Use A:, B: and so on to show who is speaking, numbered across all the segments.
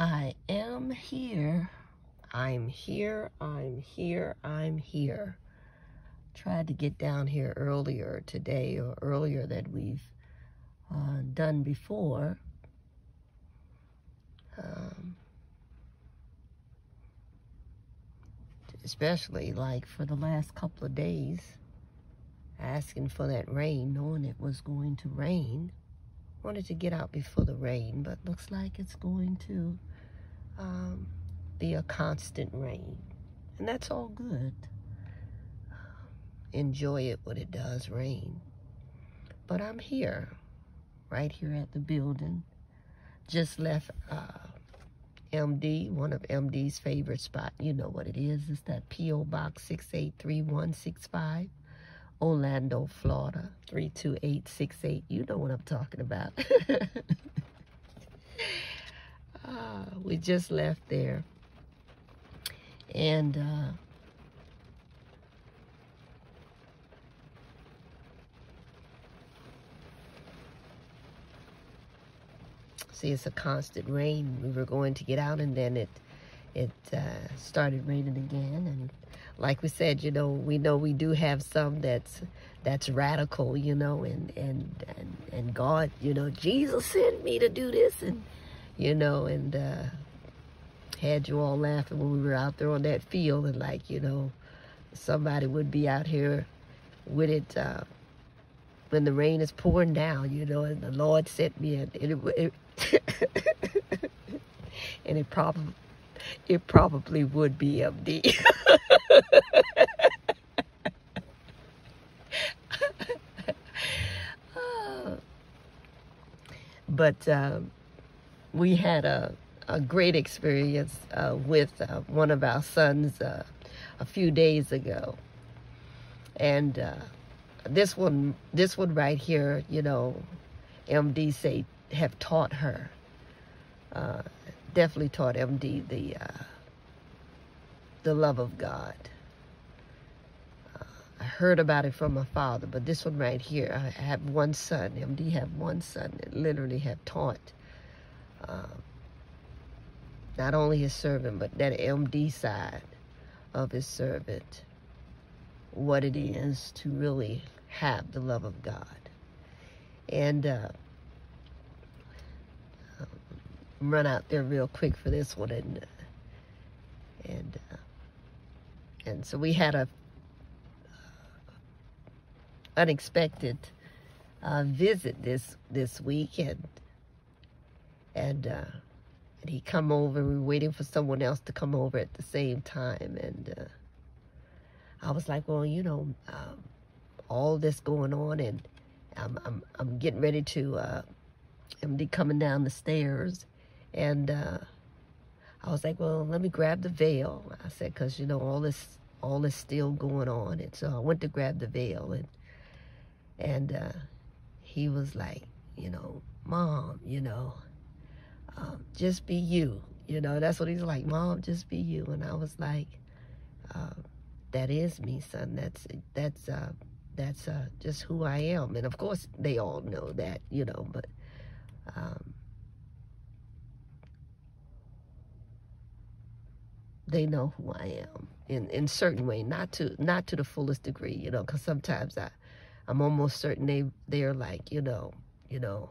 A: I am here. I'm here. I'm here. I'm here. Tried to get down here earlier today or earlier that we've uh, done before. Um, especially like for the last couple of days, asking for that rain, knowing it was going to rain. Wanted to get out before the rain, but looks like it's going to um, be a constant rain. And that's all good. enjoy it when it does rain. But I'm here, right here at the building. Just left uh, MD, one of MD's favorite spot. You know what it is. It's that P.O. Box 683165, Orlando, Florida, 32868. You know what I'm talking about. uh, we just left there. And uh, see, it's a constant rain. We were going to get out, and then it it uh, started raining again. And like we said, you know, we know we do have some that's that's radical, you know, and and and and God, you know, Jesus sent me to do this, and you know, and uh, had you all laughing when we were out there on that field, and like, you know, somebody would be out here with it. Uh, when the rain is pouring down, you know, and the Lord sent me, and it, it, and it probably it probably would be MD. but um, we had a, a great experience uh, with uh, one of our sons uh, a few days ago. And uh, this one, this one right here, you know, MD say have taught her. Uh, definitely taught MD the uh, the love of God. I heard about it from my father, but this one right here, I have one son. MD have one son that literally have taught um, not only his servant, but that MD side of his servant, what it is to really have the love of God. And uh, run out there real quick for this one and and uh, and so we had a uh, unexpected uh, visit this this week and and uh, and he come over we were waiting for someone else to come over at the same time and uh, I was like well you know um, all this going on and I'm, I'm, I'm getting ready to uh, MD coming down the stairs and uh, I was like, well, let me grab the veil. I said, because, you know, all this all this still going on. And so I went to grab the veil. And, and uh, he was like, you know, Mom, you know, um, just be you. You know, that's what he's like, Mom, just be you. And I was like, uh, that is me, son. That's, that's, uh, that's uh, just who I am. And of course, they all know that, you know, but um, they know who I am in in certain way, not to not to the fullest degree, you know, because sometimes I I'm almost certain they they're like, you know, you know,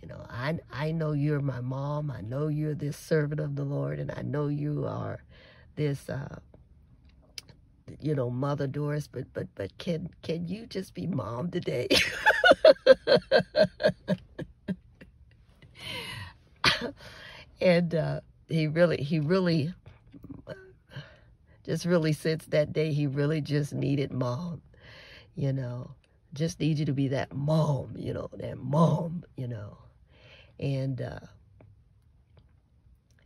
A: you know, I I know you're my mom. I know you're this servant of the Lord, and I know you are this. Uh, you know, Mother Doris, but but but can can you just be mom today? and uh, he really, he really, just really since that day, he really just needed mom, you know, just need you to be that mom, you know, that mom, you know, and, uh,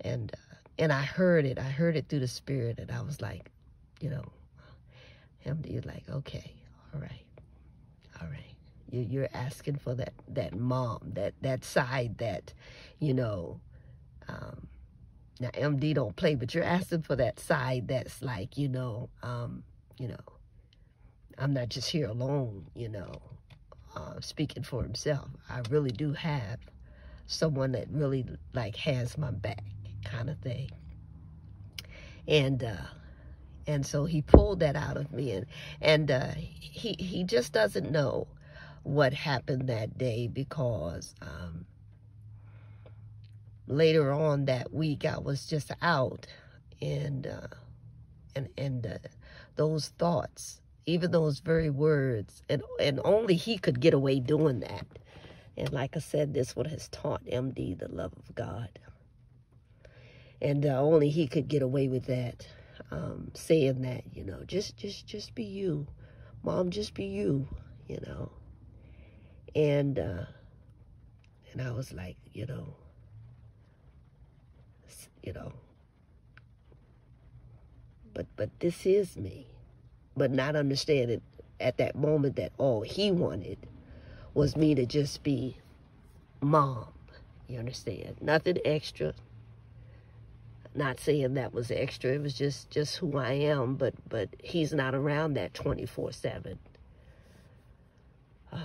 A: and, uh, and I heard it, I heard it through the spirit, and I was like, you know, you're like, okay, all right, all right. You're asking for that, that mom, that, that side that, you know, um, now, MD don't play, but you're asking for that side that's like, you know, um, you know, I'm not just here alone, you know, uh, speaking for himself. I really do have someone that really like has my back kind of thing. And uh, and so he pulled that out of me, and and uh, he he just doesn't know what happened that day because um, later on that week I was just out, and uh, and and uh, those thoughts, even those very words, and and only he could get away doing that. And like I said, this one has taught MD the love of God. And uh, only he could get away with that, um, saying that, you know, just, just, just be you. Mom, just be you, you know. And, uh, and I was like, you know, you know, but, but this is me. But not understanding at that moment that all he wanted was me to just be mom. You understand? Nothing extra. Not saying that was extra. It was just just who I am. But but he's not around that twenty four seven. Uh,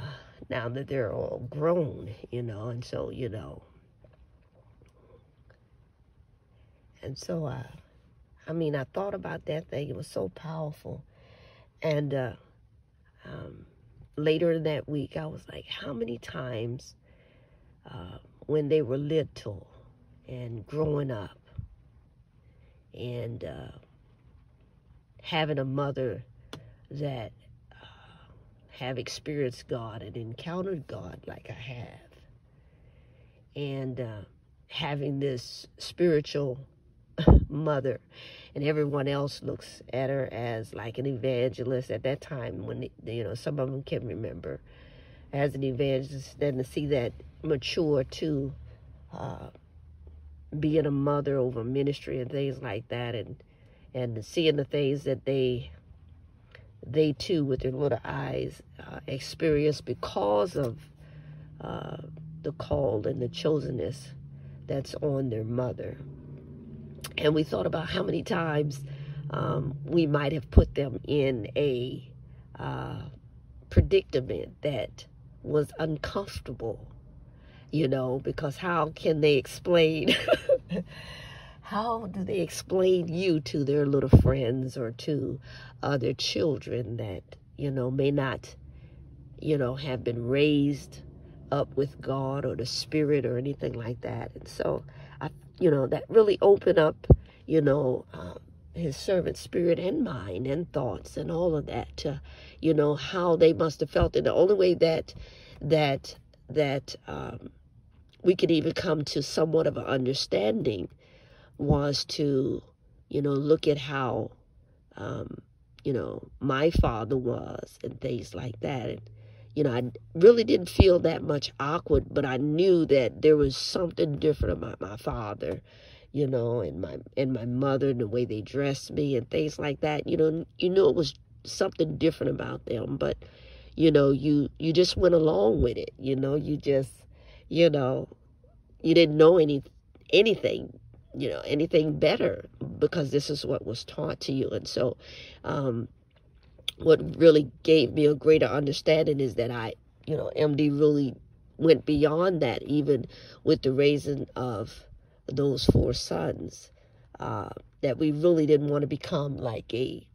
A: now that they're all grown, you know, and so you know. And so I, I mean, I thought about that thing. It was so powerful, and uh, um, later in that week, I was like, how many times uh, when they were little and growing up and uh, having a mother that uh, have experienced God and encountered God like I have, and uh, having this spiritual mother and everyone else looks at her as like an evangelist at that time when you know some of them can remember as an evangelist then to see that mature to uh, being a mother over ministry and things like that and and seeing the things that they they too with their little eyes uh, experience because of uh, the call and the chosenness that's on their mother and we thought about how many times um, we might have put them in a uh, predicament that was uncomfortable, you know, because how can they explain? how do they explain you to their little friends or to other children that, you know, may not, you know, have been raised up with God or the Spirit or anything like that? And so you know, that really open up, you know, um, his servant spirit and mind and thoughts and all of that to, you know, how they must have felt. And the only way that, that, that um, we could even come to somewhat of an understanding was to, you know, look at how, um, you know, my father was and things like that. And, you know, I really didn't feel that much awkward, but I knew that there was something different about my father, you know, and my and my mother and the way they dressed me and things like that. You know, you knew it was something different about them, but you know, you you just went along with it. You know, you just, you know, you didn't know any anything you know anything better because this is what was taught to you and so um what really gave me a greater understanding is that I, you know, MD really went beyond that, even with the raising of those four sons. Uh, that we really didn't want to become like a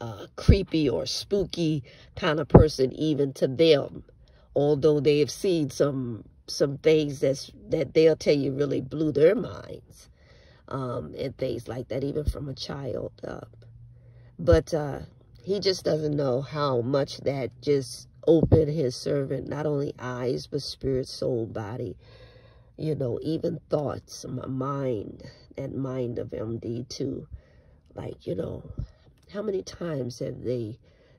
A: uh, creepy or spooky kind of person, even to them, although they have seen some some things that's that they'll tell you really blew their minds, um, and things like that, even from a child. up. but uh, he just doesn't know how much that just opened his servant, not only eyes, but spirit, soul, body, you know, even thoughts, my mind, that mind of MD too. Like, you know, how many times have they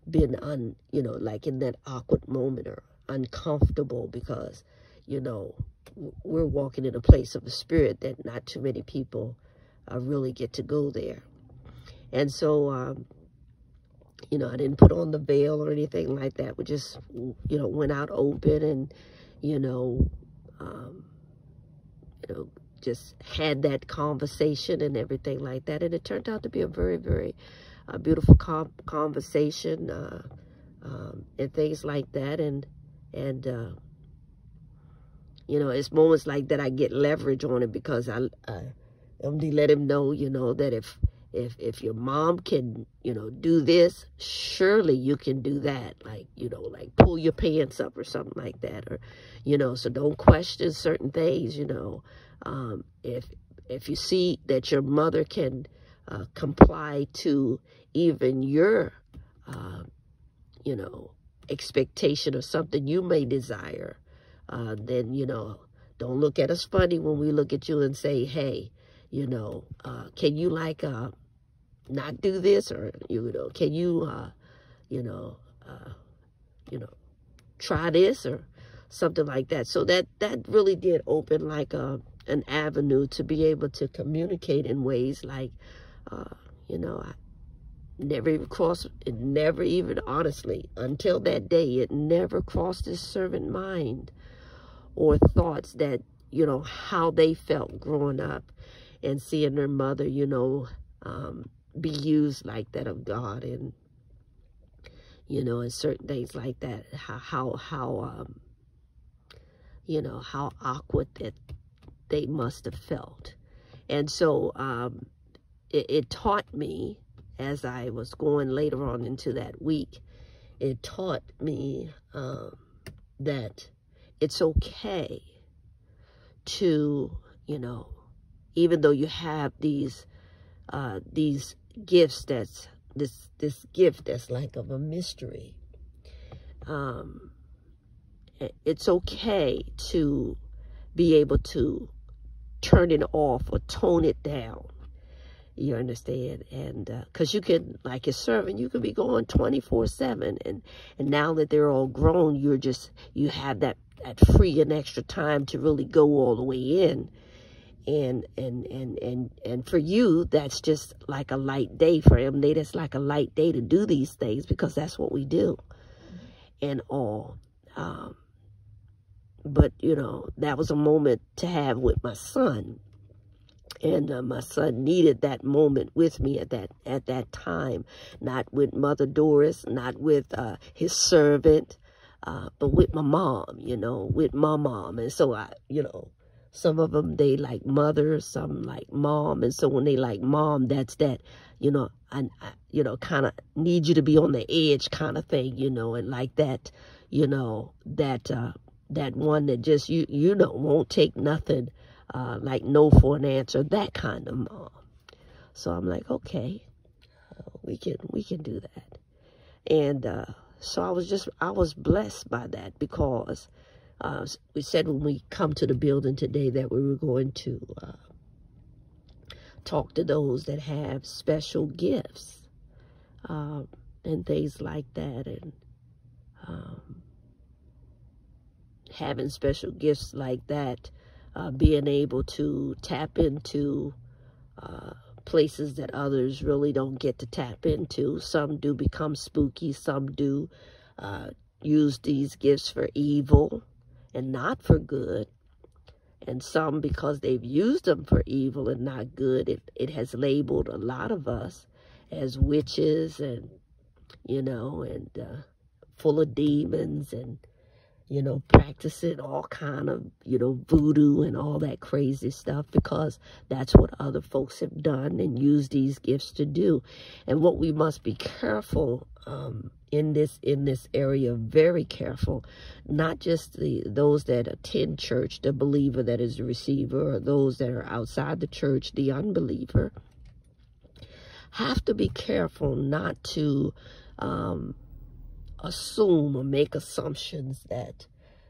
A: been on, you know, like in that awkward moment or uncomfortable because, you know, we're walking in a place of the spirit that not too many people uh, really get to go there. And so, um, you know, I didn't put on the veil or anything like that. We just, you know, went out open and, you know, um, you know, just had that conversation and everything like that. And it turned out to be a very, very uh, beautiful conversation uh, um, and things like that. And, and uh, you know, it's moments like that I get leverage on it because I, I let him know, you know, that if if if your mom can, you know, do this, surely you can do that. Like, you know, like pull your pants up or something like that. Or, you know, so don't question certain things, you know. Um, if if you see that your mother can uh, comply to even your, uh, you know, expectation or something you may desire, uh, then, you know, don't look at us funny when we look at you and say, hey, you know, uh, can you like uh, not do this or, you know, can you, uh, you know, uh, you know, try this or something like that. So that, that really did open like a, an avenue to be able to communicate in ways like, uh, you know, I never even crossed, it never even, honestly, until that day, it never crossed his servant mind or thoughts that, you know, how they felt growing up and seeing their mother, you know, um, be used like that of God and, you know, and certain things like that, how, how, how um, you know, how awkward that they must have felt. And so um, it, it taught me as I was going later on into that week, it taught me um, that it's okay to, you know, even though you have these uh, these gifts that's this this gift that's like of a mystery. Um, it's okay to be able to turn it off or tone it down you understand? And because uh, you can, like a servant, you can be going 24-7. And, and now that they're all grown, you're just, you have that, that free and extra time to really go all the way in. And, and, and, and, and for you, that's just like a light day for him. They, that's like a light day to do these things because that's what we do and all. Um, but, you know, that was a moment to have with my son and uh, my son needed that moment with me at that at that time not with mother doris not with uh, his servant uh, but with my mom you know with my mom and so i you know some of them they like mother some like mom and so when they like mom that's that you know i, you know kind of need you to be on the edge kind of thing you know and like that you know that uh that one that just you you know won't take nothing uh, like no for an answer, that kind of mom. So I'm like, okay, we can we can do that. And uh, so I was just I was blessed by that because uh, we said when we come to the building today that we were going to uh, talk to those that have special gifts um, and things like that, and um, having special gifts like that uh, being able to tap into uh, places that others really don't get to tap into. Some do become spooky. Some do uh, use these gifts for evil and not for good. And some, because they've used them for evil and not good, it, it has labeled a lot of us as witches and, you know, and uh, full of demons and you know, practicing all kind of, you know, voodoo and all that crazy stuff because that's what other folks have done and used these gifts to do. And what we must be careful um, in this in this area, very careful, not just the those that attend church, the believer that is a receiver, or those that are outside the church, the unbeliever, have to be careful not to um, assume or make assumptions that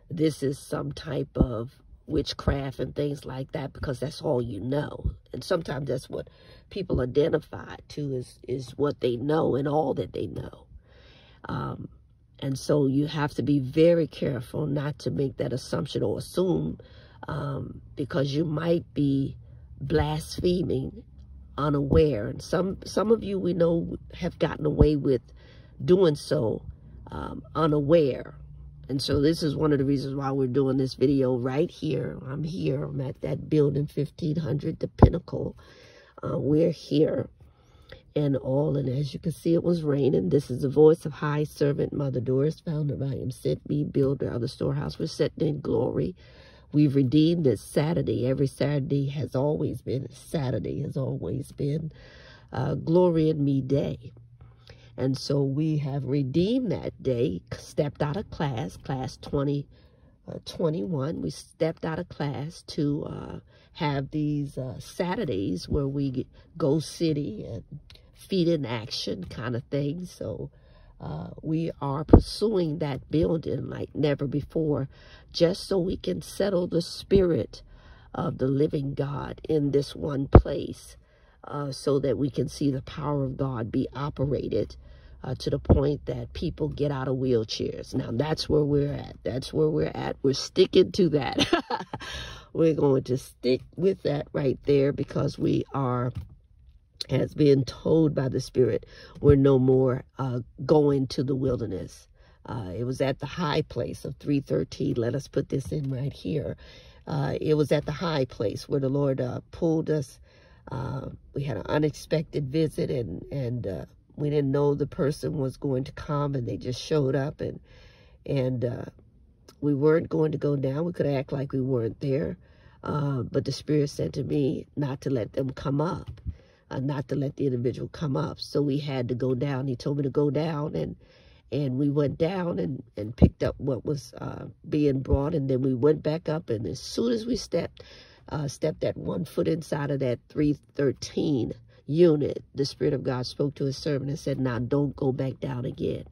A: this is some type of witchcraft and things like that because that's all you know. And sometimes that's what people identify to is, is what they know and all that they know. Um, and so you have to be very careful not to make that assumption or assume um, because you might be blaspheming unaware. And some, some of you we know have gotten away with doing so um, unaware. And so this is one of the reasons why we're doing this video right here. I'm here. I'm at that building 1500, the Pinnacle. Uh, we're here and all. And as you can see, it was raining. This is the voice of High Servant Mother Doris, founder by him, sent me, builder of the storehouse. We're setting in glory we've redeemed this Saturday. Every Saturday has always been, Saturday has always been uh, Glory in Me Day. And so we have redeemed that day, stepped out of class, class 20, uh, 21. We stepped out of class to uh, have these uh, Saturdays where we go city and feet in action kind of thing. So uh, we are pursuing that building like never before, just so we can settle the spirit of the living God in this one place, uh, so that we can see the power of God be operated uh, to the point that people get out of wheelchairs. Now, that's where we're at. That's where we're at. We're sticking to that. we're going to stick with that right there because we are has been told by the Spirit, we're no more uh, going to the wilderness. Uh, it was at the high place of 313. Let us put this in right here. Uh, it was at the high place where the Lord uh, pulled us. Uh, we had an unexpected visit and, and uh, we didn't know the person was going to come and they just showed up and, and we weren't going to go down. We could act like we weren't there. but the Spirit said to me not to let them come up uh, not to let the individual come up. So we had to go down. He told me to go down and and we went down and, and picked up what was uh, being brought. And then we went back up. And as soon as we stepped, uh, stepped that one foot inside of that 313 unit, the Spirit of God spoke to his servant and said, now don't go back down again.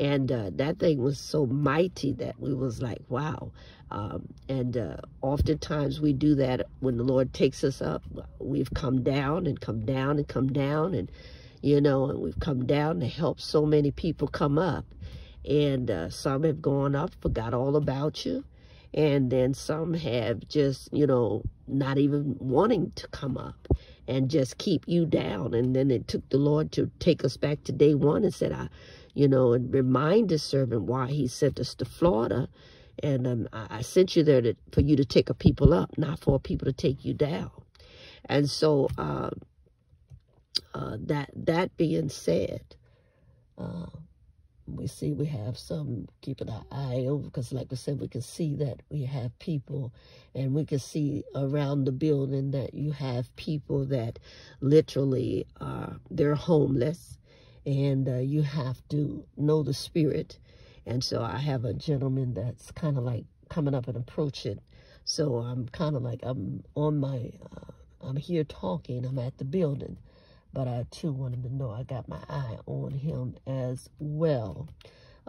A: And uh, that thing was so mighty that we was like, wow. Um, and uh, oftentimes we do that when the Lord takes us up. We've come down and come down and come down and, you know, and we've come down to help so many people come up. And uh, some have gone up, forgot all about you. And then some have just, you know, not even wanting to come up and just keep you down. And then it took the Lord to take us back to day one and said, I, you know, and remind the servant why he sent us to Florida and um, I sent you there to, for you to take a people up, not for people to take you down. And so uh, uh, that that being said, uh, we see we have some keeping our eye over because like I said, we can see that we have people and we can see around the building that you have people that literally are, they're homeless and uh, you have to know the spirit and so I have a gentleman that's kind of like coming up and approaching. So I'm kind of like, I'm on my, uh, I'm here talking, I'm at the building. But I too wanted to know I got my eye on him as well.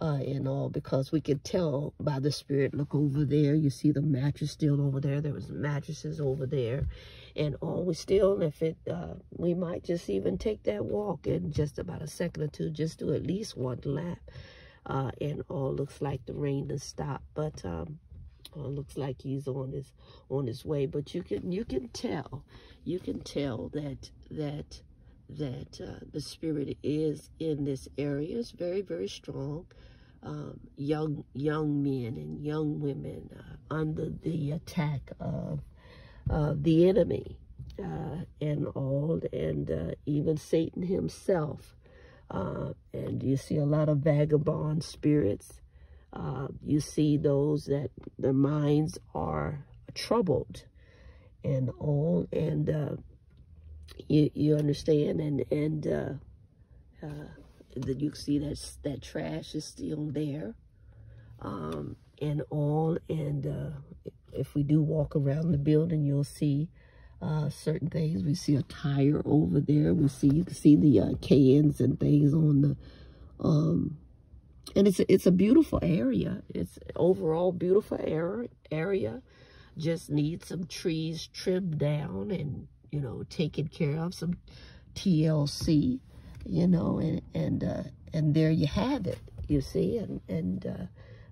A: Uh, and all because we could tell by the spirit look over there you see the mattress still over there there was mattresses over there and all we still if it uh, we might just even take that walk in just about a second or two just do at least one lap uh, and all looks like the rain has stopped. But um, looks like he's on his on his way. But you can you can tell, you can tell that that that uh, the spirit is in this area. is very very strong. Um, young young men and young women uh, under the attack of uh, the enemy uh, and all, and uh, even Satan himself uh, and you see a lot of vagabond spirits. Uh, you see those that their minds are troubled and all. And uh, you, you understand. And, and that you see that, that trash is still there. Um, and all. And uh, if we do walk around the building, you'll see uh, certain things. We see a tire over there. We see, you can see the uh, cans and things on the, um, and it's a, it's a beautiful area. It's overall beautiful area, area. Just needs some trees trimmed down and, you know, taken care of, some TLC, you know, and, and, uh, and there you have it, you see, and, and, uh,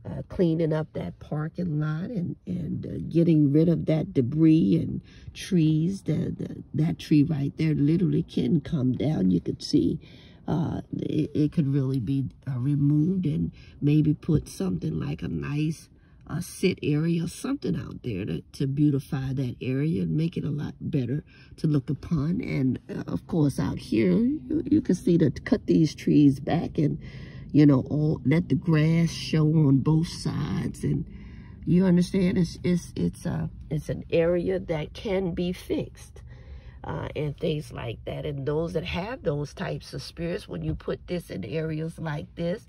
A: uh, cleaning up that parking lot and, and uh, getting rid of that debris and trees. The, the, that tree right there literally can come down. You could see uh, it, it, could really be uh, removed and maybe put something like a nice uh, sit area, something out there to, to beautify that area and make it a lot better to look upon. And uh, of course out here, you, you can see to cut these trees back and you know, all let the grass show on both sides and, You understand? It's it's it's a it's an area that can be fixed. Uh, and things like that. And those that have those types of spirits, when you put this in areas like this,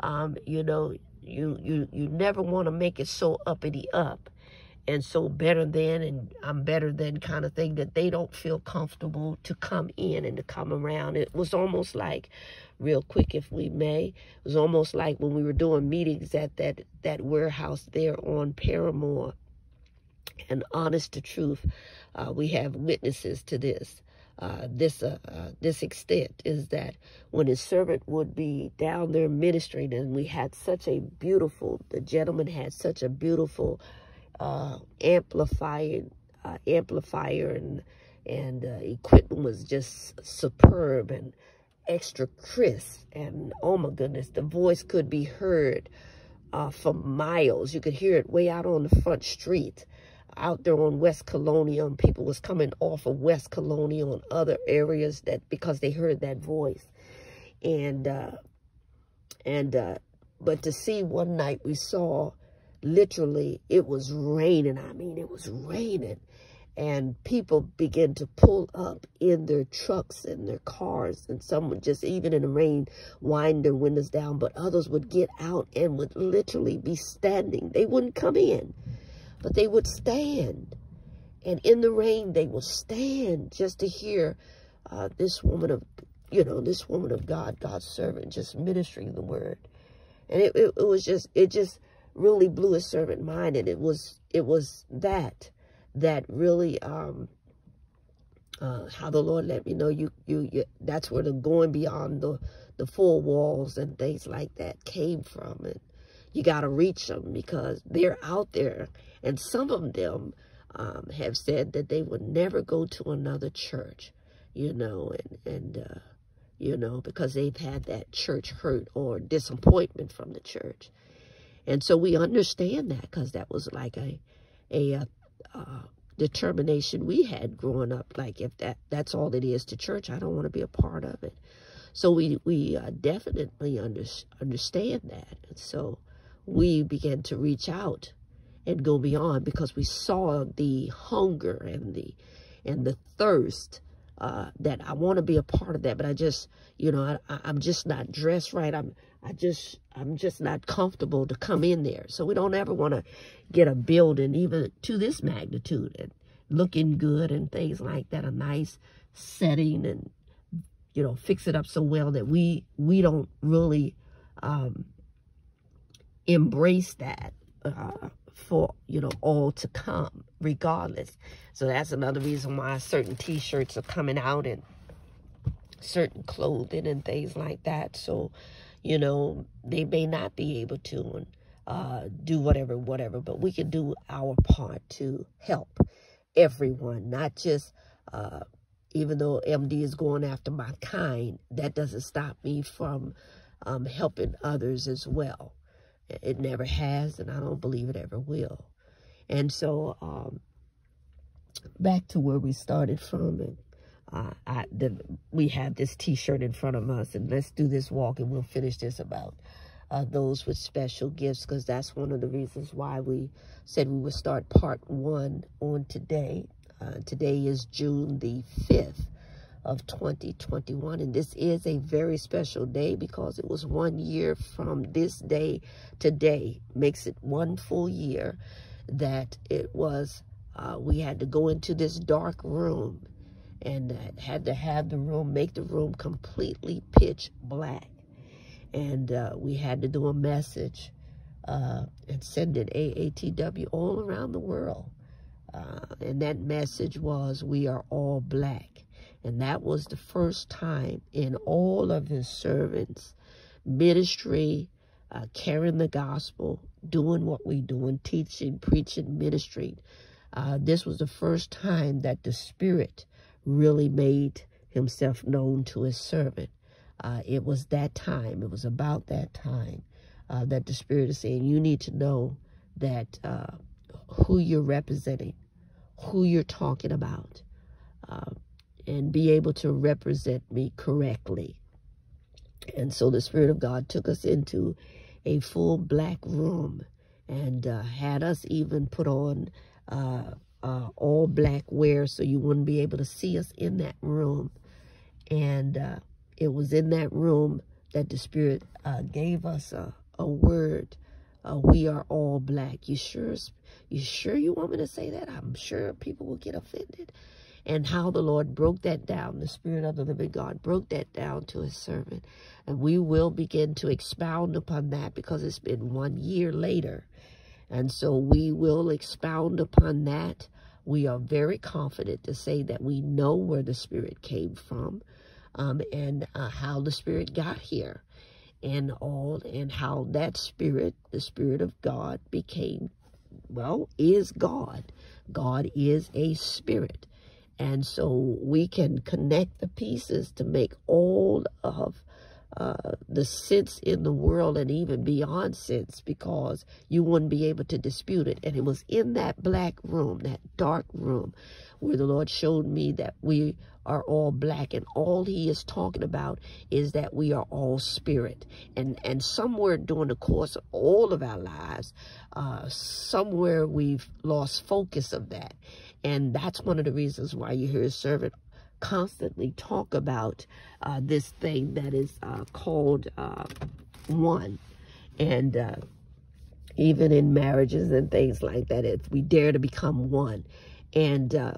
A: um, you know, you you you never want to make it so uppity up and so better than and I'm better than kind of thing that they don't feel comfortable to come in and to come around. It was almost like real quick if we may. It was almost like when we were doing meetings at that that warehouse there on Parramore. And honest to truth, uh, we have witnesses to this. Uh, this uh, uh, this extent is that when his servant would be down there ministering, and we had such a beautiful, the gentleman had such a beautiful uh, amplifier, uh, amplifier and and uh, equipment was just superb and extra crisp. And oh my goodness, the voice could be heard uh, for miles. You could hear it way out on the front street, out there on West Colonial. People was coming off of West Colonial and other areas that because they heard that voice. And uh, and uh, but to see one night we saw literally it was raining. I mean, it was raining. And people began to pull up in their trucks and their cars. And some would just, even in the rain, wind their windows down. But others would get out and would literally be standing. They wouldn't come in, but they would stand. And in the rain, they would stand just to hear uh, this woman of, you know, this woman of God, God's servant, just ministering the word. And it, it, it was just, it just, really blew his servant mind. And it was, it was that, that really, um, uh, how the Lord let me know you, you, you, that's where the going beyond the, the four walls and things like that came from. And you got to reach them because they're out there. And some of them um, have said that they would never go to another church, you know, and, and uh, you know, because they've had that church hurt or disappointment from the church. And so we understand that because that was like a, a, uh, uh, determination we had growing up. Like if that that's all it is to church, I don't want to be a part of it. So we we uh, definitely under, understand that. And so we began to reach out and go beyond because we saw the hunger and the and the thirst uh, that I want to be a part of that, but I just, you know, I, I'm just not dressed right. I'm I just, I'm just not comfortable to come in there. So we don't ever want to get a building even to this magnitude and looking good and things like that, a nice setting and, you know, fix it up so well that we, we don't really um, embrace that uh, for, you know, all to come regardless. So that's another reason why certain t-shirts are coming out and certain clothing and things like that. So, you know, they may not be able to uh, do whatever, whatever, but we can do our part to help everyone, not just, uh, even though MD is going after my kind, that doesn't stop me from um, helping others as well. It never has, and I don't believe it ever will. And so, um, back to where we started from, and uh, I, the, we have this t-shirt in front of us and let's do this walk and we'll finish this about uh, those with special gifts because that's one of the reasons why we said we would start part one on today. Uh, today is June the 5th of 2021 and this is a very special day because it was one year from this day today makes it one full year that it was uh, we had to go into this dark room and had to have the room, make the room completely pitch black. And uh, we had to do a message uh, and send it AATW all around the world. Uh, and that message was, we are all black. And that was the first time in all of his servants, ministry, uh, carrying the gospel, doing what we doing, teaching, preaching, ministry. Uh, this was the first time that the Spirit really made himself known to his servant. Uh, it was that time, it was about that time uh, that the Spirit is saying, you need to know that uh, who you're representing, who you're talking about, uh, and be able to represent me correctly. And so the Spirit of God took us into a full black room. and uh, had us even put on uh, all black wear so you wouldn't be able to see us in that room. And uh, it was in that room that the Spirit uh, gave us a, a word. Uh, we are all black. You sure? You sure you want me to say that? I'm sure people will get offended. And how the Lord broke that down, the Spirit of the living God broke that down to his servant. And we will begin to expound upon that because it's been one year later. And so we will expound upon that. We are very confident to say that we know where the Spirit came from um, and uh, how the Spirit got here and all, and how that Spirit, the Spirit of God, became, well, is God. God is a Spirit. And so we can connect the pieces to make all of uh, the sense in the world and even beyond sense because you wouldn't be able to dispute it. And it was in that black room, that dark room, where the Lord showed me that we are all black. And all he is talking about is that we are all spirit. And and somewhere during the course of all of our lives uh somewhere we've lost focus of that. And that's one of the reasons why you hear a servant constantly talk about uh, this thing that is uh, called uh, one. And uh, even in marriages and things like that, if we dare to become one. And uh,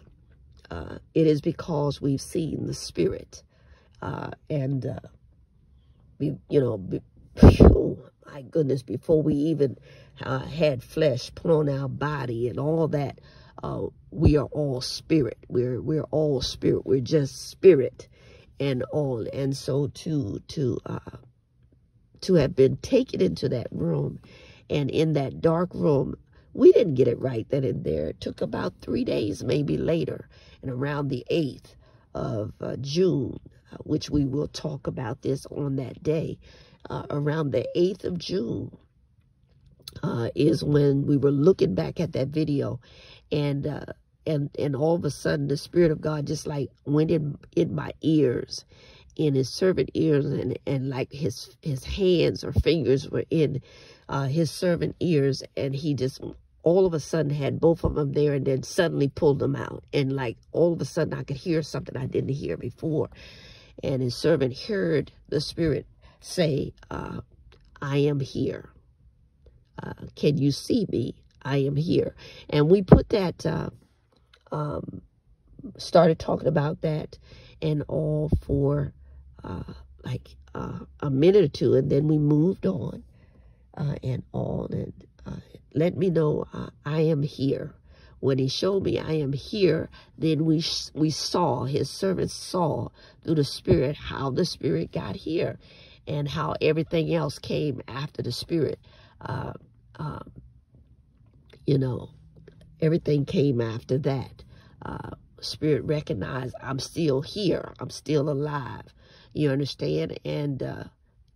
A: uh, it is because we've seen the Spirit. and, we, you know, be, oh, my goodness, before we even had flesh put on our body and all that, uh, we are all spirit. We're we're all spirit. We're just spirit and all. And so to to uh, to have been taken into that room and in that dark room, we didn't get it right then and there. It took about three days, maybe later, and around the 8th of uh, June, uh, which we will talk about this on that day, uh, around the 8th of June, uh, is when we were looking back at that video and uh, and and all of a sudden the spirit of God just like went in in my ears in his servant ears and and like his his hands or fingers were in uh, his servant ears and he just all of a sudden had both of them there and then suddenly pulled them out. And like all of a sudden I could hear something I didn't hear before. And his servant heard the spirit say uh, I am here. Uh, can you see me I am here. And we put that, uh, um, started talking about that and all for uh, like uh, a minute or two. And then we moved on uh, and all and uh, let me know uh, I am here. When he showed me I am here, then we we saw, his servants saw through the Spirit how the Spirit got here and how everything else came after the Spirit. Uh, um, you know, everything came after that. Uh, spirit recognized I'm still here. I'm still alive. You understand? And, uh,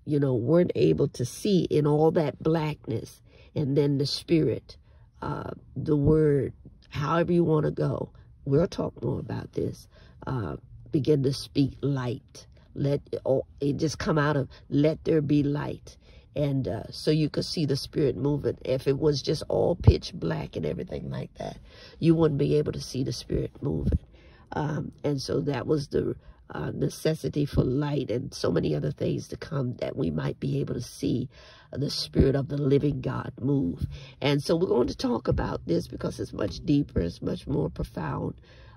A: you know, weren't able to see in all that blackness. And then the spirit, uh, the word, however you want to go. We'll talk more about this. Uh, begin to speak light. Let oh, it just come out of let there be light and uh, so you could see the spirit moving. If it was just all pitch black and everything like that, you wouldn't be able to see the spirit moving. Um, and so that was the uh, necessity for light and so many other things to come that we might be able to see the spirit of the living God move. And so we're going to talk about this because it's much deeper, it's much more profound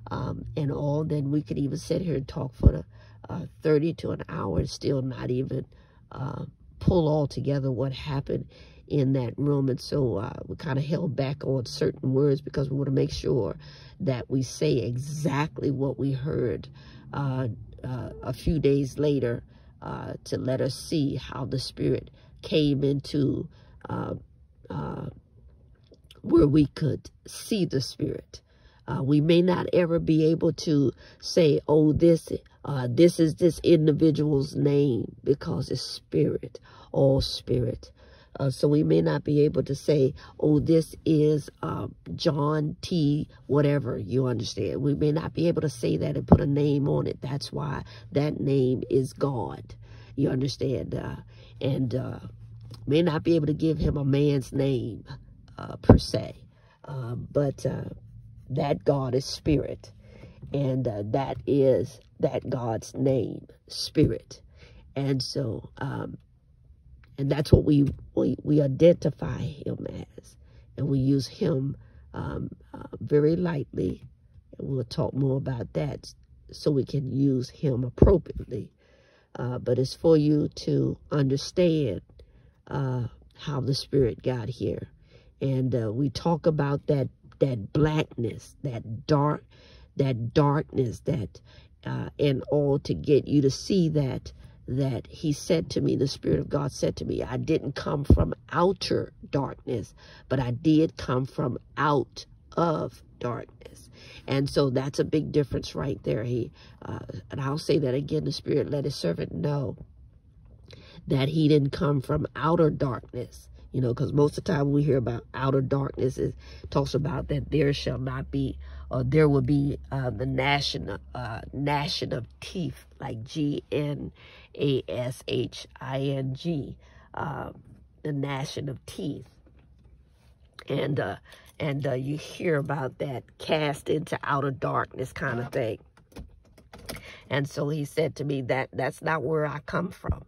A: um, and all. Then we could even sit here and talk for the, uh, 30 to an hour and still not even uh, pull all together what happened in that room. And so uh, we kind of held back on certain words because we want to make sure that we say exactly what we heard uh, uh, a few days later uh, to let us see how the Spirit came into uh, uh, where we could see the Spirit. we may not ever be able to say, oh, this uh, this is this individual's name because it's spirit, all spirit. Uh, so we may not be able to say, oh, this is uh, John T. whatever, you understand. We may not be able to say that and put a name on it. That's why that name is God, you understand. Uh, and uh, may not be able to give him a man's name uh, per se. Uh, but that God is spirit. And uh, that is that God's name, spirit. And so, um, and that's what we, we, we identify him as. And we use him um, uh, very lightly. And we'll talk more about that so we can use him appropriately. Uh, but it's for you to understand uh, how the Spirit got here. And uh, we talk about that that blackness, that dark, that darkness, that uh, and all to get you to see that that he said to me, the Spirit of God said to me, I didn't come from outer darkness, but I did come from out of darkness. And so that's a big difference right there. He, uh, and I'll say that again, the Spirit let his servant know that he didn't come from outer darkness. You know, because most of the time we hear about outer darkness, it talks about that there shall not be, or there will be uh, the gnashing, uh, gnashing of teeth, like G-N-A-S-H-I-N-G, uh, the gnashing of teeth. And uh, and uh, you hear about that cast into outer darkness kind of thing. And so he said to me that that's not where I come from.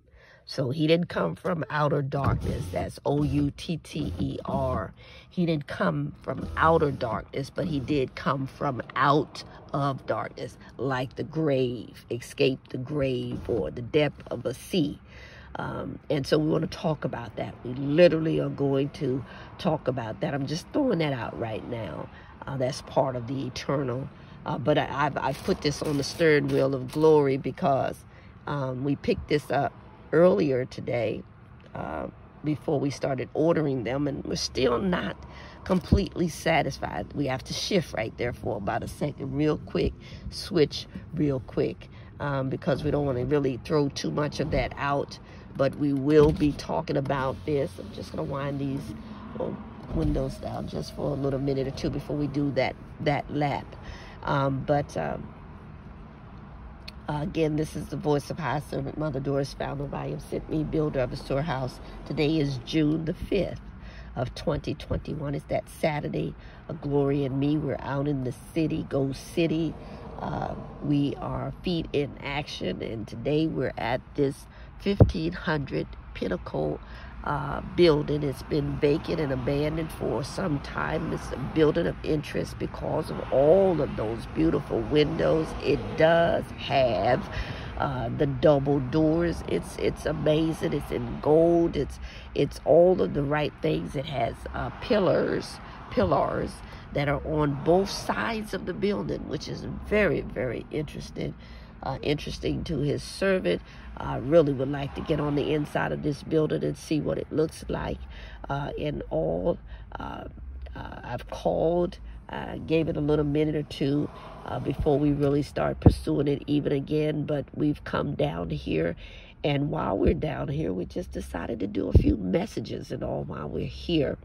A: So he didn't come from outer darkness. That's O-U-T-T-E-R. He didn't come from outer darkness, but he did come from out of darkness, like the grave, escape the grave or the depth of a sea. Um, and so we want to talk about that. We literally are going to talk about that. I'm just throwing that out right now. Uh, that's part of the eternal. Uh, but I, have I've put this on the steering wheel of glory because um, we picked this up earlier today uh, before we started ordering them, and we're still not completely satisfied. We have to shift right there for about a second, real quick, switch real quick, um, because we don't want to really throw too much of that out but we will be talking about this. I'm just going to wind these windows down just for a little minute or two before we do that, that lap. Um, but um, uh, again, this is the voice of High Servant Mother Doris Fowler. I am sent me, builder of a storehouse. Today is June the 5th of 2021. It's that Saturday of Glory and me. We're out in the city, Go City. Uh, we are feet in action, and today we're at this 1500 Pinnacle uh, building. It's been vacant and abandoned for some time. It's a building of interest because of all of those beautiful windows. It does have uh, the double doors. It's it's amazing. It's in gold. It's it's all of the right things. It has uh, pillars, pillars that are on both sides of the building, which is very very interesting uh, interesting to his servant. I really would like to get on the inside of this building and see what it looks like uh, in all. Uh, uh I've called, uh, gave it a little minute or two uh, before we really start pursuing it even again, but we've come down here. And while we're down here, we just decided to do a few messages and all while we're here.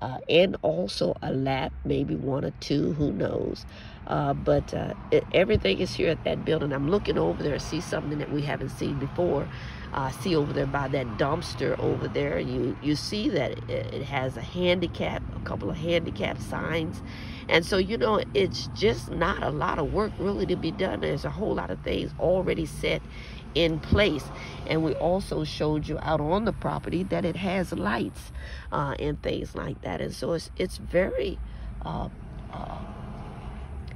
A: Uh, and also a lap, maybe one or two, who knows. Uh, but uh, it, everything is here at that building. I'm looking over there, see something that we haven't seen before. Uh, see over there by that dumpster over there, you you see that it, it has a handicap, a couple of handicap signs, and so you know it's just not a lot of work really to be done. There's a whole lot of things already set in place. And we also showed you out on the property that it has lights uh, and things like that. And so it's it's very uh, uh,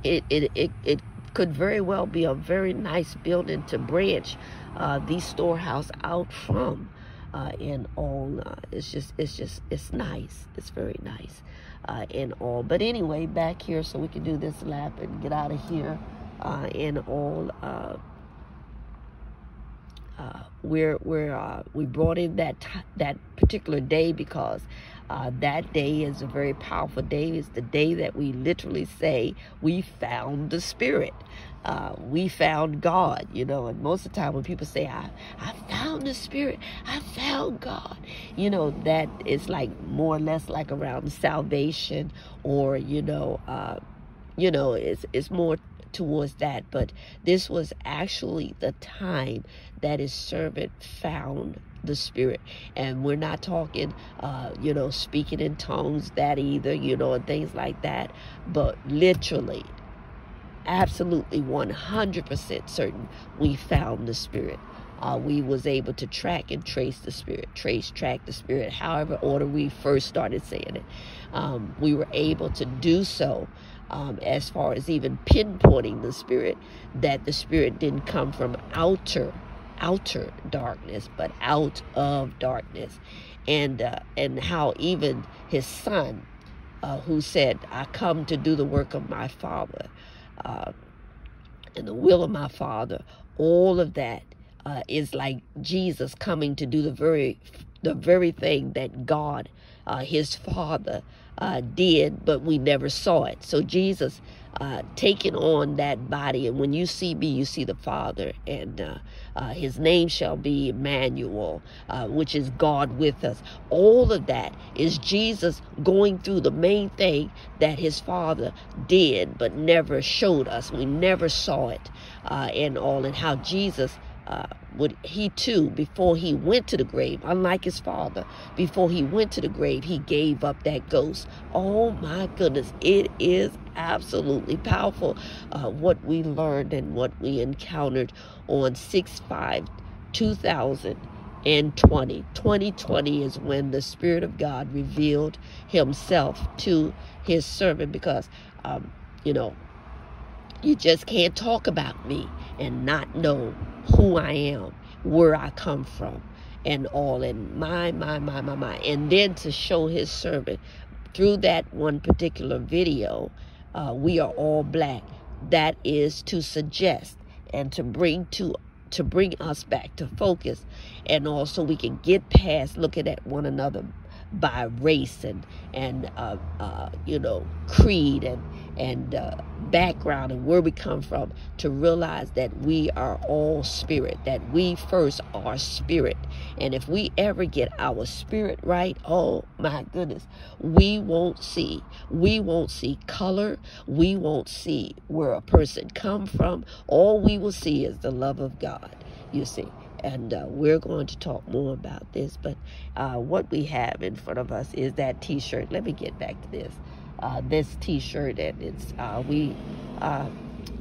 A: it, it, it, it could very well be a very nice building to branch uh, the storehouse out from. Uh, and all, uh, it's just, it's just, it's nice. It's very nice uh, and all. But anyway, back here so we can do this lap and get out of here uh, and all. Uh, we're, we're, uh, we brought in that, that particular day because uh, that day is a very powerful day. It's the day that we literally say we found the Spirit. Uh, we found God, you know, and most of the time when people say, I, I found the Spirit, I found God, you know, that is like more or less like around salvation or, you know, uh, you know, it's, it's more towards that. But this was actually the time that his servant found the spirit and we're not talking uh you know speaking in tongues that either you know and things like that but literally absolutely 100% certain we found the spirit uh, we was able to track and trace the spirit trace track the spirit however order we first started saying it um, we were able to do so um, as far as even pinpointing the spirit that the spirit didn't come from outer outer darkness, but out of darkness. And, uh, and how even his son, uh, who said, I come to do the work of my father uh, and the will of my father, all of that uh, is like Jesus coming to do the very, the very thing that God, uh, his father, uh, did, but we never saw it. So Jesus uh, taking on that body. And when you see me, you see the Father. And uh, uh, his name shall be Emmanuel, uh, which is God with us. All of that is Jesus going through the main thing that his Father did, but never showed us. We never saw it uh, and all, and how Jesus uh, would he too before he went to the grave unlike his father before he went to the grave he gave up that ghost. Oh my goodness it is absolutely powerful uh, what we learned and what we encountered on 6 5 2020 2020 is when the spirit of god revealed himself to his servant because um, you know you just can't talk about me and not know who I am, where I come from, and all. And my, my, my, my, my. And then to show his servant through that one particular video, uh, we are all black. That is to suggest and to bring to to bring us back to focus and also we can get past looking at one another by race and and uh, uh, you know creed and and uh, background and where we come from to realize that we are all spirit that we first are spirit and if we ever get our spirit right oh my goodness we won't see we won't see color we won't see where a person come from all we will see is the love of god you see and uh, we're going to talk more about this. But uh, what we have in front of us is that T-shirt. Let me get back to this. Uh, this T-shirt, and it's uh, we uh,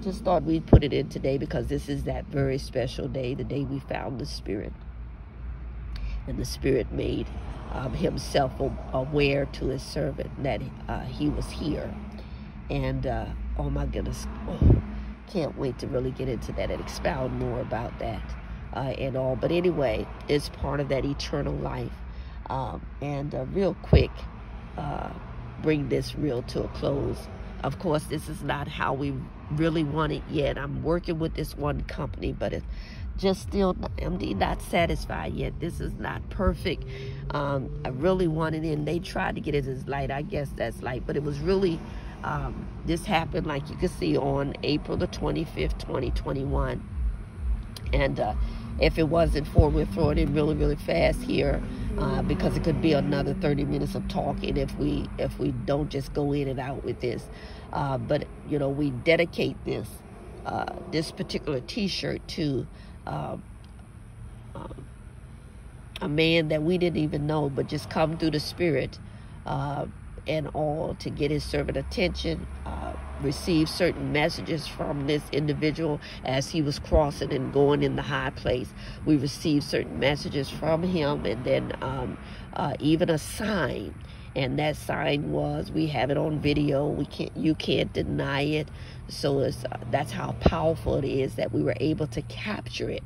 A: just thought we'd put it in today because this is that very special day, the day we found the Spirit, and the Spirit made um, himself aware to his servant that uh, he was here. And oh my goodness, oh, can't wait to really get into that and expound more about that uh, and all. But anyway, it's part of that eternal life. Um, and uh, real quick, uh, bring this real to a close. Of course, this is not how we really want it yet. I'm working with this one company, but it's just still, I'm not satisfied yet. This is not perfect. Um, I really wanted it, and they tried to get it as light. I guess that's light, but it was really, um, this happened like you can see on April the 25th, 2021. And uh, if it wasn't for we're throwing in really really fast here uh, because it could be another 30 minutes of talking if we if we don't just go in and out with this. Uh, but you know we dedicate this uh, this particular t-shirt to um, um, a man that we didn't even know but just come through the spirit uh, and all to get his servant attention uh, received certain messages from this individual as he was crossing and going in the high place. We received certain messages from him and then um, uh, even a sign. And that sign was, we have it on video. We can't, you can't deny it. So it's, uh, that's how powerful it is that we were able to capture it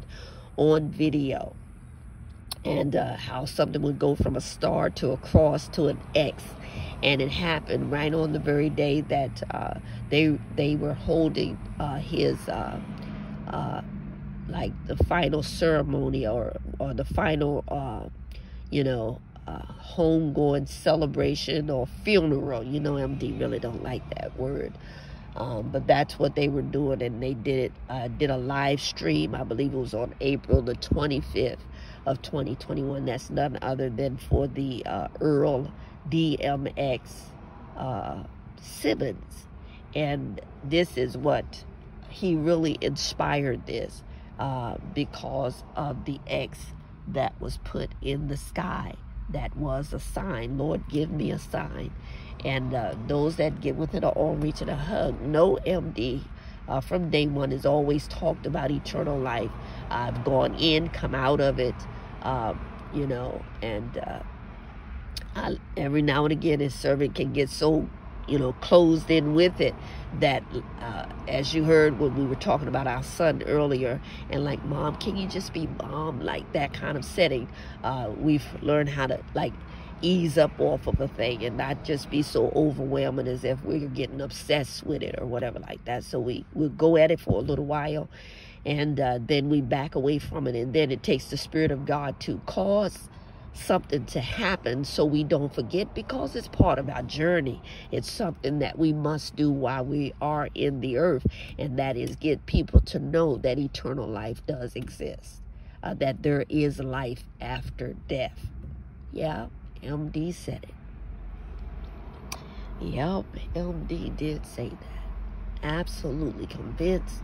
A: on video. And uh, how something would go from a star to a cross to an X and it happened right on the very day that uh, they they were holding uh, his uh, uh like the final ceremony or or the final uh, you know uh, homegoing celebration or funeral. You know, MD really don't like that word. Um, but that's what they were doing, and they did it. did a live stream. I believe it was on April the 25th of 2021. That's none other than for the Earl DMX uh, Simmons. And this is what he really inspired this uh, because of the X that was put in the sky that was a sign. Lord, give me a sign. And uh, those that get with it are reach reaching a hug. No MD uh, from day one has always talked about eternal life. I've gone in, come out of it, um, you know, and uh, I, every now and again his servant can get so you know, closed in with it. That, uh, as you heard when we were talking about our son earlier, and like, mom, can you just be mom? Like that kind of setting. Uh, we've learned how to like ease up off of a thing and not just be so overwhelming as if we're getting obsessed with it or whatever like that. So we we'll go at it for a little while, and uh, then we back away from it, and then it takes the spirit of God to cause something to happen so we don't forget because it's part of our journey. It's something that we must do while we are in the earth, and that is get people to know that eternal life does exist, uh, that there is life after death. Yeah, MD said it. Yep, MD did say that. Absolutely convinced.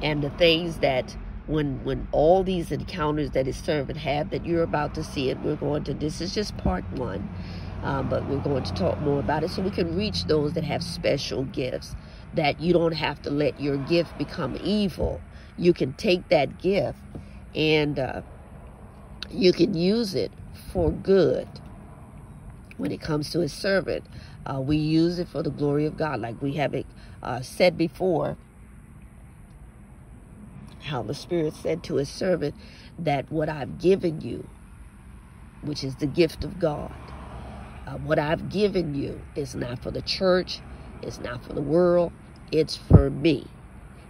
A: And the things that when when all these encounters that his servant had that you're about to see it we're going to this is just part one um, but we're going to talk more about it so we can reach those that have special gifts that you don't have to let your gift become evil. You can take that gift and uh, you can use it for good when it comes to his servant. Uh, we use it for the glory of god like we have it uh, said before how the Spirit said to his servant that what I've given you, which is the gift of God, uh, what I've given you is not for the church, it's not for the world, it's for me.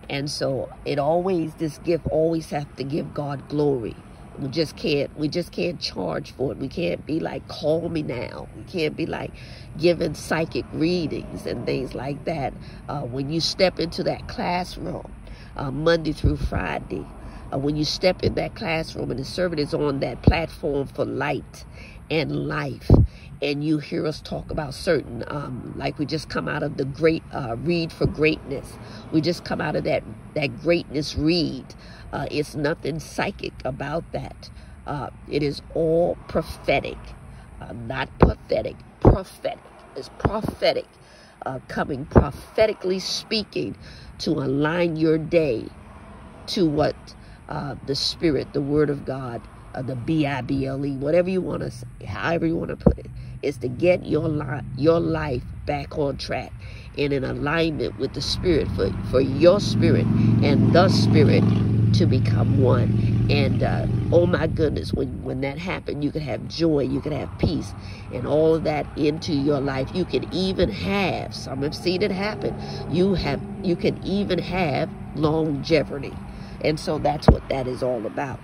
A: And so it always, this gift always have to give God glory. We just can't, we just can't charge for it. We can't be like, call me now. We can't be like giving psychic readings and things like that. Uh, when you step into that classroom, uh, Monday through Friday. Uh, when you step in that classroom and the servant is on that platform for light and life, and you hear us talk about certain, um, like we just come out of the great uh, read for greatness. We just come out of that that greatness read. Uh, it's nothing psychic about that. Uh, it is all prophetic, uh, not pathetic. Prophetic. It's prophetic uh, coming prophetically speaking to align your day to what uh, the Spirit, the Word of God, uh, the B-I-B-L-E, whatever you want to say, however you want to put it, is to get your, li your life back on track and in alignment with the Spirit for, for your spirit and the Spirit to become one. And uh, oh my goodness, when, when that happened, you could have joy, you could have peace, and all of that into your life. You can even have, some have seen it happen, you have you can even have longevity. And so that's what that is all about.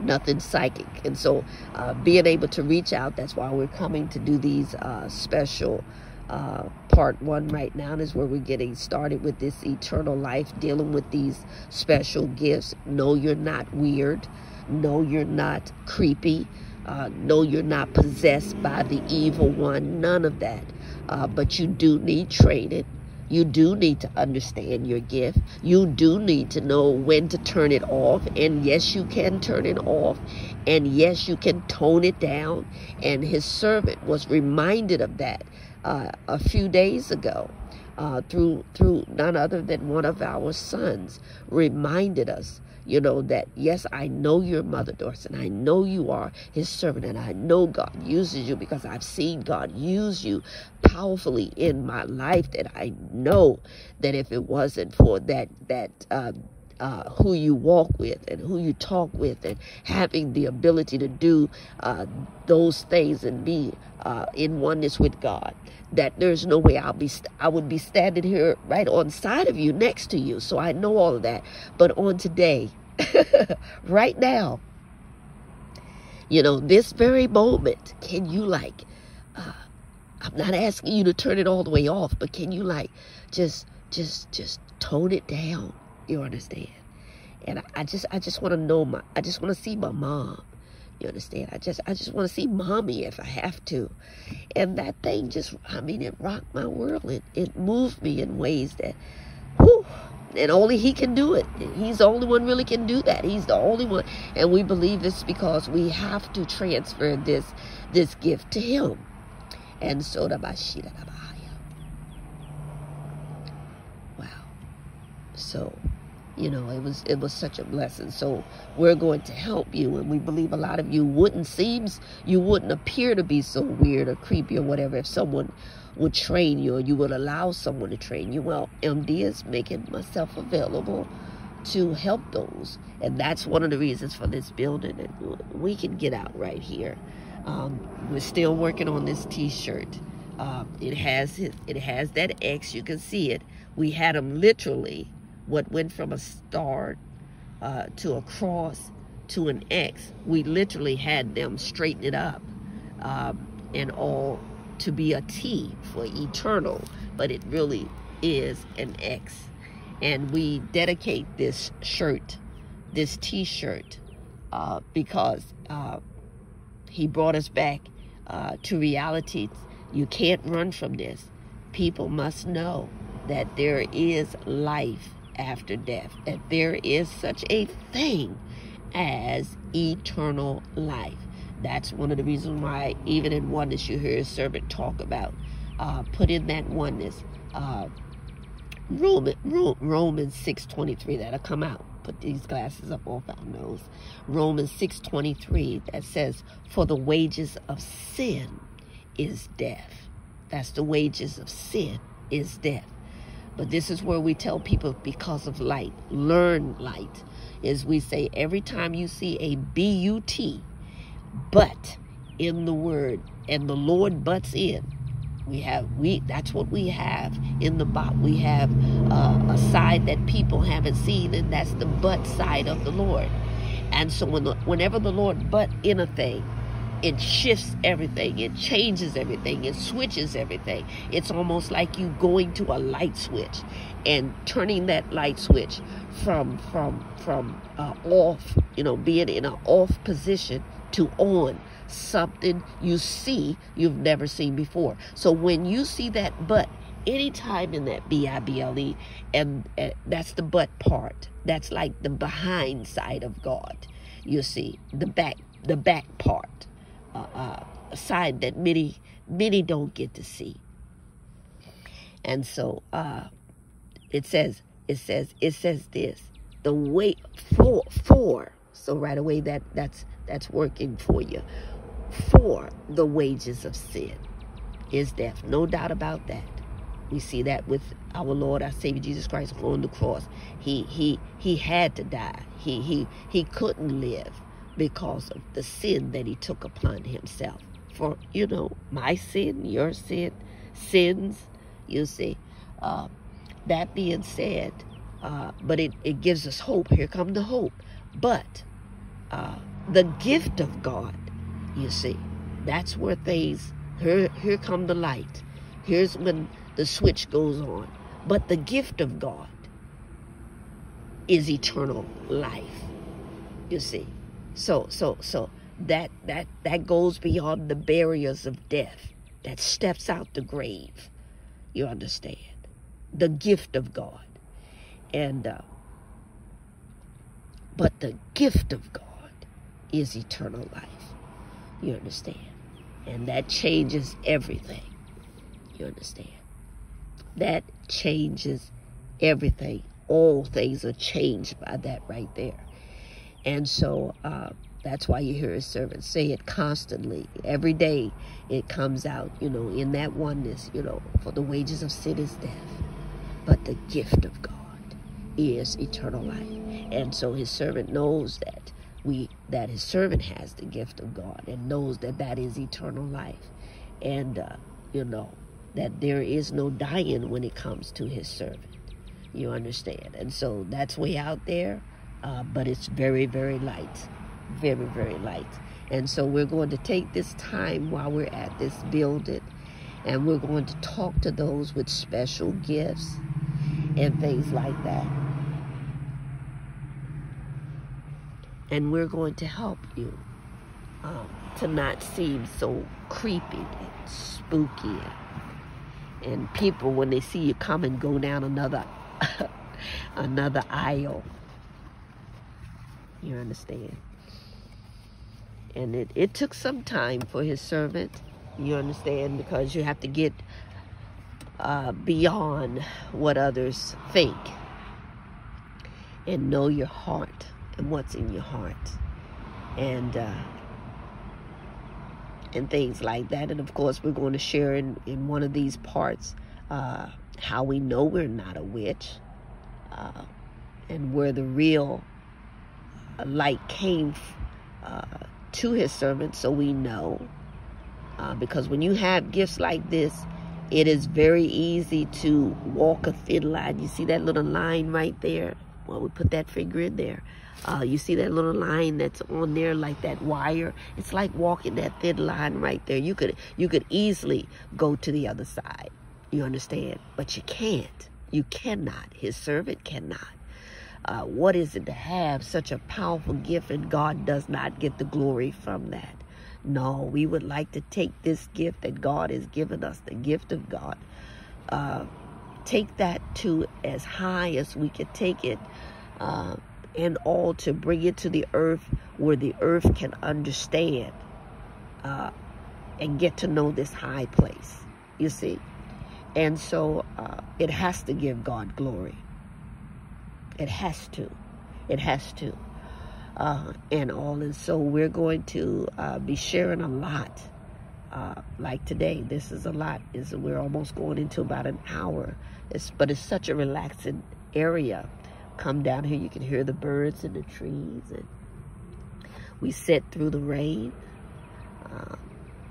A: Nothing psychic. And so uh, being able to reach out, that's why we're coming to do these uh, special uh, part one right now is where we're getting started with this eternal life, dealing with these special gifts. No, you're not weird. No, you're not creepy. Uh, no, you're not possessed by the evil one. None of that. Uh, but you do need training. You do need to understand your gift. You do need to know when to turn it off. And yes, you can turn it off. And yes, you can tone it down. And his servant was reminded of that uh, a few days ago uh, through through none other than one of our sons reminded us you know that yes i know your mother Doris. i know you are his servant and i know god uses you because i've seen god use you powerfully in my life that i know that if it wasn't for that that uh, uh, who you walk with and who you talk with and having the ability to do uh, those things and be uh, in oneness with God that there's no way I'll be I would be standing here right on side of you next to you. So I know all of that. But on today right now you know this very moment can you like uh, I'm not asking you to turn it all the way off but can you like just just just tone it down you understand? And I, just I just want to know my I just want to see my mom. You understand? I just I just want to see mommy if I have to. And that thing just I mean it rocked my world. It it moved me in ways that whew, and only he can do it. He's the only one really can do that. He's the only one, and we believe it's because we have to transfer this this gift to him. And so Wow. So you know it was it was such a blessing. So we're going to help you and we believe a lot of you wouldn't seems you wouldn't appear to be so weird or creepy or whatever if someone would train you or you would allow someone to train you. Well md is making myself available to help those and that's one of the reasons for this building and we can get out right here. Um, we're still working on this t-shirt. Uh, it has it has that x you can see it. We had them literally what went from a star uh, to a cross to an X, we literally had them straighten it up um, and all to be a T for eternal, but it really is an X. And we dedicate this shirt, this t-shirt, uh, because uh, he brought us back uh, to reality. You can't run from this. People must know that there is life after death, that there is such a thing as eternal life. That's one of the reasons why, even in oneness, you hear a servant talk about uh, put in that oneness. Uh, Roman, Romans 6.23, that'll come out. Put these glasses up off our nose. Romans 6.23, that says, For the wages of sin is death. That's the wages of sin is death. But this is where we tell people because of light, learn light. Is we say every time you see a B U T, but in the word, and the Lord butts in. We have we that's what we have in the bot. We have uh, a side that people haven't seen, and that's the but side of the Lord. And so when the, whenever the Lord but in a thing, it shifts everything it changes everything it switches everything. It's almost like you going to a light switch and turning that light switch from from from uh, off you know being in an off position to on something you see you've never seen before. So when you see that but anytime in that b-i-b-l-e and uh, that's the but part. That's like the behind side of god you see the back the back part uh, side that many many don't get to see. And so uh, it says it says it says this the way for for so right away that that's that's working for you. For the wages of sin is death no doubt about that. We see that with our lord our savior jesus christ on the cross. He he he had to die. He he he couldn't live because of the sin that he took upon himself. For, you know, my sin, your sin, sins, you see. Uh, that being said, uh, but it, it gives us hope. Here come the hope. But uh, the gift of God, you see, that's where things, here, here come the light. Here's when the switch goes on. But the gift of God is eternal life, you see. So, so, so that that that goes beyond the barriers of death. That steps out the grave. You understand? The gift of God, and uh, but the gift of God is eternal life. You understand? And that changes everything. You understand? That changes everything. All things are changed by that right there. And so uh, that's why you hear his servants say it constantly. Every day it comes out, you know, in that oneness, you know, for the wages of sin is death. But the gift of God is eternal life. And so his servant knows that we that his servant has the gift of God and knows that that is eternal life. And, uh, you know, that there is no dying when it comes to his servant. You understand? And so that's way out there uh, but it's very, very light. Very, very light. And so we're going to take this time while we're at this building and we're going to talk to those with special gifts and things like that. And we're going to help you um, to not seem so creepy and spooky. And people, when they see you come and go down another another aisle. You understand? And it, it took some time for his servant. You understand? Because you have to get uh, beyond what others think and know your heart and what's in your heart and uh, and things like that and of course we're going to share in, in one of these parts uh, how we know we're not a witch uh, and where the real light came uh, to his servant so we know uh, because when you have gifts like this it is very easy to walk a thin line. You see that little line right there? Well, we put that finger in there. Uh, you see that little line that's on there like that wire? It's like walking that thin line right there. You could you could easily go to the other side. You understand? But you can't. You cannot. His servant cannot. Uh, what is it to have such a powerful gift and God does not get the glory from that? No, we would like to take this gift that God has given us, the gift of God, uh, take that to as high as we could take it, uh, and all to bring it to the earth where the earth can understand uh, and get to know this high place, you see. And so uh, it has to give God glory. It has to. It has to uh, and all. And so we're going to uh, be sharing a lot. Uh, like today, this is a lot. Is we're almost going into about an hour. It's, but it's such a relaxing area. Come down here, you can hear the birds and the trees, and we sit through the rain, uh,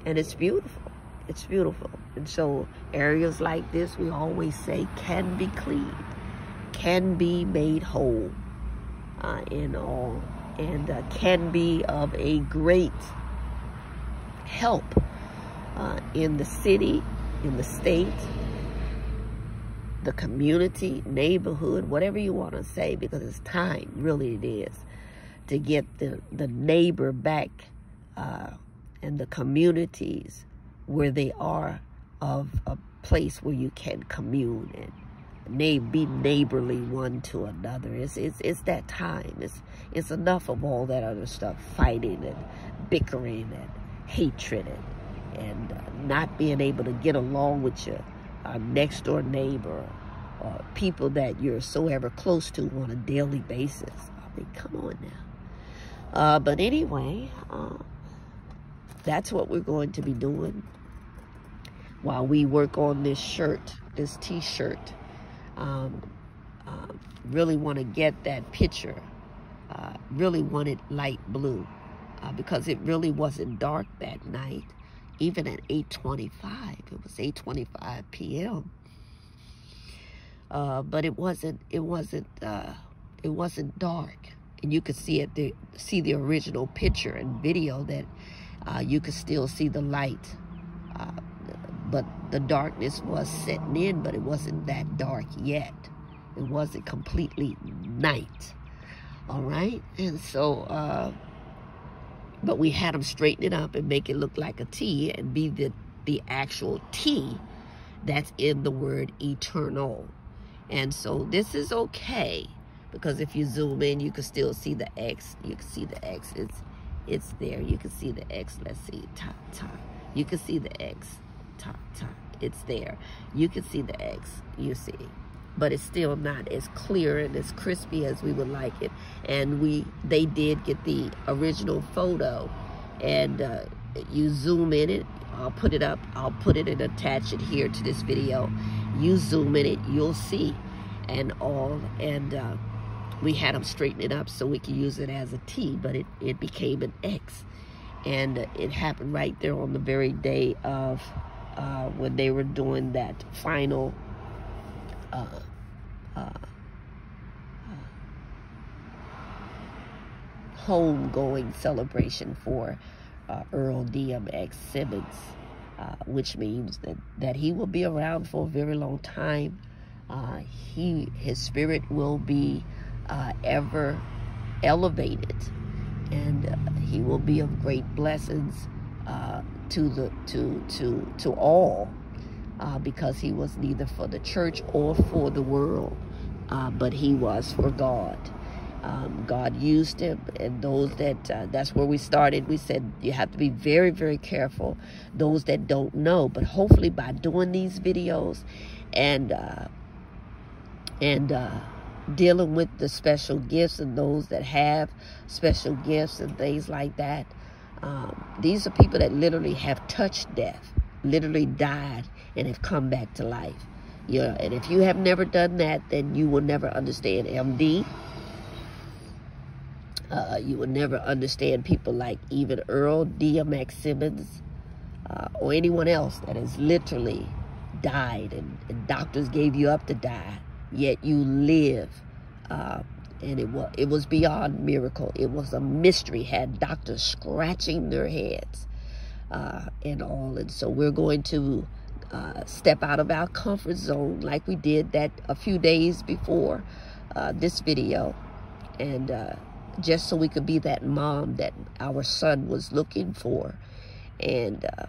A: and it's beautiful. It's beautiful. And so areas like this, we always say, can be cleaned, can be made whole uh, in all and uh, can be of a great help uh, in the city, in the state, the community, neighborhood, whatever you want to say, because it's time, really it is, to get the, the neighbor back uh, and the communities where they are of a place where you can commune and be neighborly one to another. It's, it's, it's that time. It's, it's enough of all that other stuff, fighting and bickering and hatred and, and uh, not being able to get along with your uh, next door neighbor or people that you're so ever close to on a daily basis. I mean, come on now. Uh, but anyway, uh, that's what we're going to be doing while we work on this shirt, this t-shirt um, uh, really want to get that picture. Uh, really wanted light blue uh, because it really wasn't dark that night. Even at 8:25, it was 8:25 p.m. Uh, but it wasn't. It wasn't. Uh, it wasn't dark, and you could see it. The see the original picture and video that uh, you could still see the light but the darkness was setting in, but it wasn't that dark yet. It wasn't completely night. All right? And so, uh, but we had them straighten it up and make it look like a T and be the, the actual T that's in the word eternal. And so this is okay because if you zoom in, you can still see the X. You can see the X. It's, it's there. You can see the X. Let's see. Top, top. You can see the X It's there. You can see the X, you see. But it's still not as clear and as crispy as we would like it. And we, they did get the original photo and uh, you zoom in it. I'll put it up. I'll put it and attach it here to this video. You zoom in it, you'll see and all. And uh, we had them straighten it up so we could use it as a T, but it, it became an X. And it happened right there on the very day of uh, when they were doing that final uh, uh, homegoing celebration for uh, Earl DMX Simmons, uh, which means that, that he will be around for a very long time. Uh, he His spirit will be ever elevated and he will be of great blessings uh, to the to to to all uh, because he was neither for the church or for the world uh, but he was for God. Um, God used him, and those that uh, that's where we started. We said you have to be very, very careful. Those that don't know, but hopefully by doing these videos and uh, and uh, dealing with the special gifts and those that have special gifts and things like that, um, these are people that literally have touched death, literally died, and have come back to life. Yeah, and if you have never done that, then you will never understand MD. Uh, you will never understand people like even Earl D.M.X. Simmons uh, or anyone else that has literally died and, and, doctors gave you up to die, yet you live. Uh, and it was it was beyond miracle. It was a mystery. Had doctors scratching their heads uh, and all. And so we're going to uh, step out of our comfort zone like we did that a few days before uh, this video, and uh, just so we could be that mom that our son was looking for, and uh,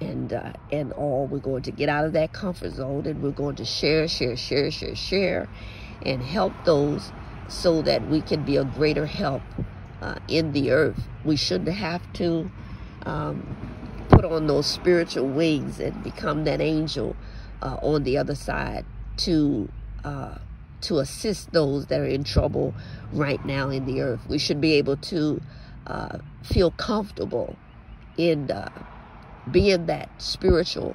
A: and uh, and all we're going to get out of that comfort zone and we're going to share share share share share and help those so that we can be a greater help uh, in the earth. We shouldn't have to um, put on those spiritual wings and become that angel uh, on the other side to uh, to assist those that are in trouble right now in the earth. We should be able to uh, feel comfortable in uh, being that spiritual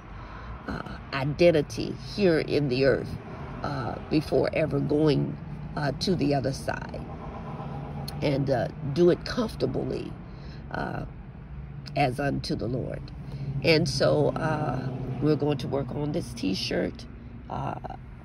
A: uh, identity here in the earth uh, before ever going uh, to the other side and uh, do it comfortably uh, as unto the Lord. And so uh, we're going to work on this t-shirt.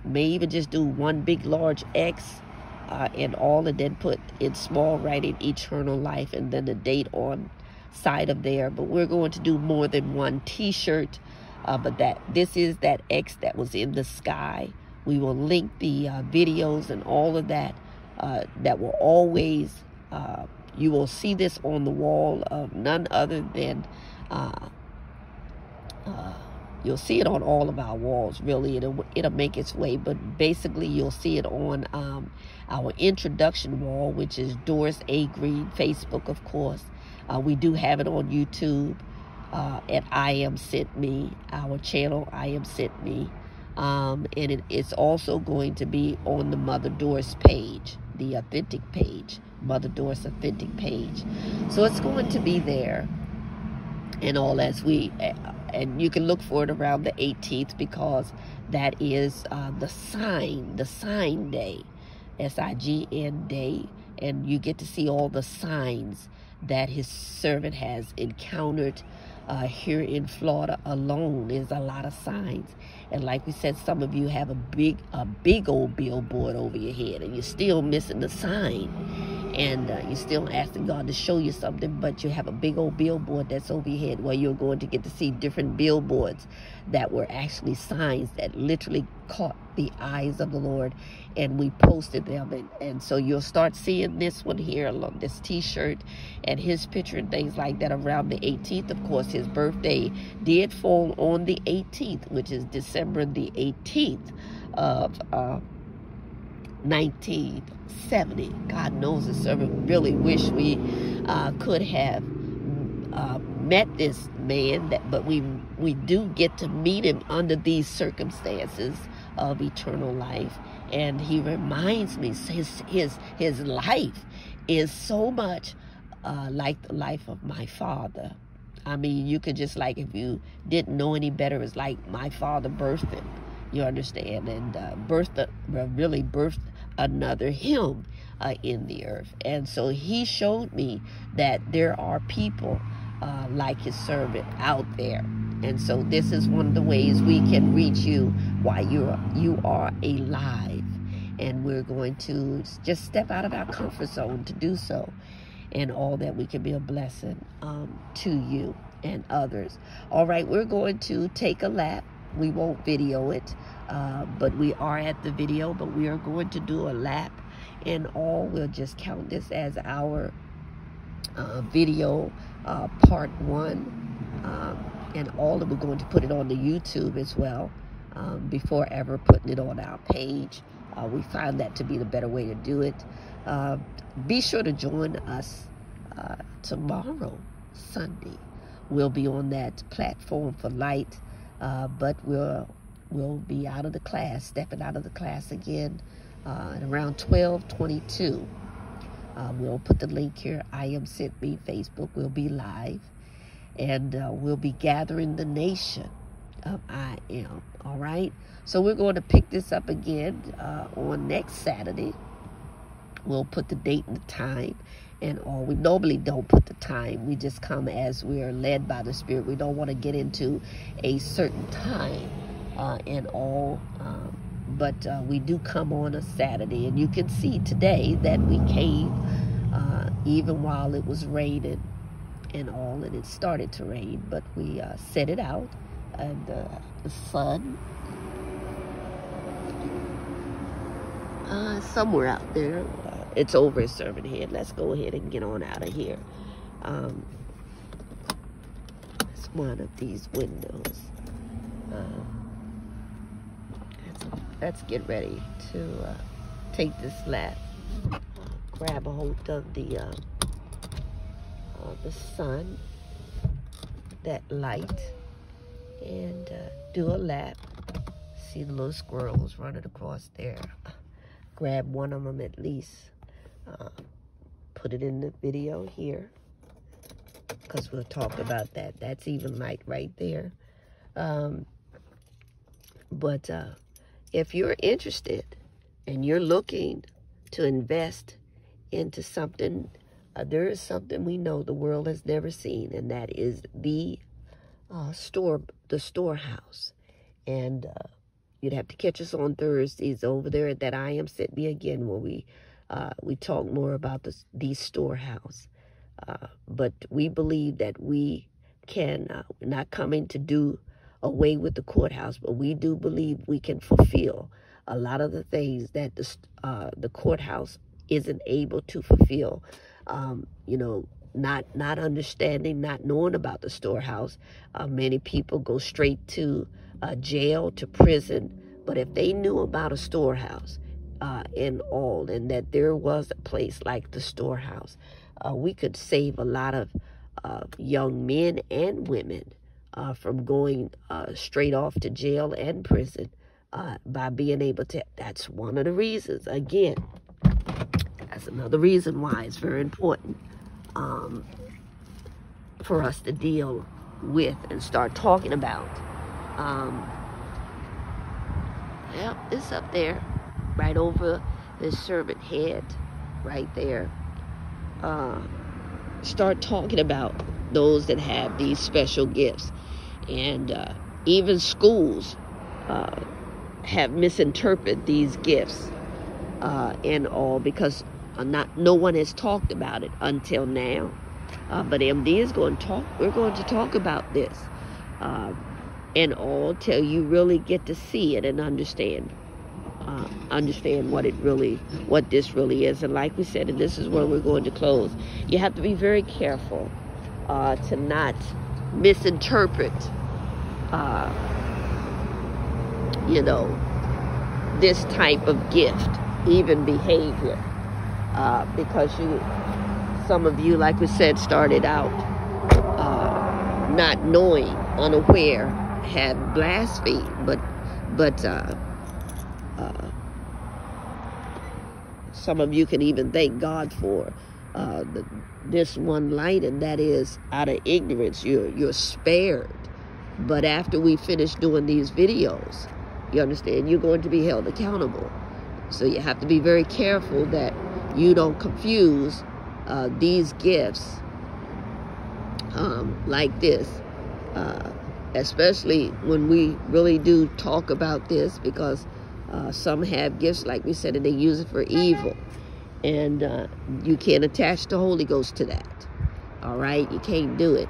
A: may even just do one big large X uh, and all and then put in small writing eternal life and then the date on side of there but we're going to do more than one t-shirt uh, but that this is that X that was in the sky we will link the uh, videos and all of that uh, that will always uh, you will see this on the wall of none other than uh, uh, you'll see it on all of our walls really it'll, it'll make its way but basically you'll see it on um, our introduction wall which is Doris A. Green Facebook of course uh, we do have it on YouTube uh, at I Am Sent Me, our channel, I Am Sent Me. Um, and it, it's also going to be on the Mother Doris page, the authentic page, Mother Doris authentic page. So it's going to be there and all as we, and you can look for it around the 18th because that is uh, the sign, the sign day, S-I-G-N day, and you get to see all the signs that his servant has encountered uh, here in Florida alone. There's a lot of signs. And like we said, some of you have a big, a big old billboard over your head and you're still missing the sign. And uh, you're still asking God to show you something, but you have a big old billboard that's over your head where you're going to get to see different billboards that were actually signs that literally caught the eyes of the Lord and we posted them. And, and so you'll start seeing this one here along this t-shirt and his picture and things like that around the 18th of course his birthday did fall on the 18th which is December the 18th of uh, 1970 God knows the servant really wish we uh, could have uh, met this man that but we we do get to meet him under these circumstances of eternal life. And he reminds me his his his life is so much uh, like the life of my father. I mean, you could just like if you didn't know any better, it's like my father birthed him. You understand? And uh, birthed, really birthed another him uh, in the earth. And so he showed me that there are people uh, like his servant out there and so this is one of the ways we can reach you while you're you are alive. And we're going to just step out of our comfort zone to do so. And all that we can be a blessing um, to you and others. All right, we're going to take a lap. We won't video it, uh, but we are at the video, but we are going to do a lap. And all, we'll just count this as our uh, video uh, part one. Um, and all of we're going to put it on the YouTube as well. um, before ever putting it on our page. Uh, we found that to be the better way to do it. Uh, be sure to join us uh, tomorrow, Sunday. We'll be on that platform for light, uh, but we'll we'll be out of the class, stepping out of the class again uh, at around 12:22. Uh, we'll put the link here. I am sent me Facebook. We'll be live, and uh, we'll be gathering the nation of I am. All right. So we're going to pick this up again uh, on next Saturday. We'll put the date and the time and all. We normally don't put the time. We just come as we are led by the Spirit. We don't want to get into a certain time uh, and all. Um, but uh, we do come on a Saturday, and you can see today that we came uh, even while it was raining and all, and it started to rain, but we uh, set it out, and uh, the sun uh, somewhere out there it's over at Servant Head. Let's go ahead and get on out of here. Um, it's one of these windows. Uh, let's, get ready to uh, take this lap. grab a hold of the uh, the sun, that light, and uh, do a lap. See the little squirrels running across there. Grab one of them at least uh, put it in the video here because we'll talk about that. That's even light right there. Um, but uh, if you're interested and you're looking to invest into something, uh, there is something we know the world has never seen, and that is the uh, store, the storehouse. And uh, you'd have to catch us on Thursdays over there at that I Am Sent Me Again where we uh, we talk more about the, the storehouse. Uh, but we believe that we can, uh, we're not coming to do away with the courthouse, but we do believe we can fulfill a lot of the things that the, uh, the courthouse isn't able to fulfill. Um, you know, not not understanding, not knowing about the storehouse. Uh, many people go straight to uh, jail, to prison. But if they knew about a storehouse, uh, in all, and that there was a place like the storehouse. Uh, we could save a lot of uh, young men and women uh, from going uh, straight off to jail and prison uh, by being able to. That's one of the reasons. Again, that's another reason why it's very important um, for us to deal with and start talking about. Um, yeah, it's up there right over the servant head right there. Uh, start talking about those that have these special gifts. And uh, even schools uh, have misinterpreted these gifts uh, and all because not no one has talked about it until now. Uh, but MD is going to talk. We're going to talk about this uh, and all till you really get to see it and understand uh, understand what it really, what this really is. And like we said, and this is where we're going to close, you have to be very careful uh, to not misinterpret, uh, you know, this type of gift, even behavior, uh, because you, some of you, like we said, started out uh, not knowing, unaware, had blasphemed, but but uh, uh, some of you can even thank God for uh, the, this one light, and that is out of ignorance. You're you're spared. But after we finish doing these videos, you understand, you're going to be held accountable. So you have to be very careful that you don't confuse uh, these gifts um, like this, uh, especially when we really do talk about this because uh, some have gifts, like we said, and they use it for evil. And uh, you can't attach the Holy Ghost to that. All right? You can't do it.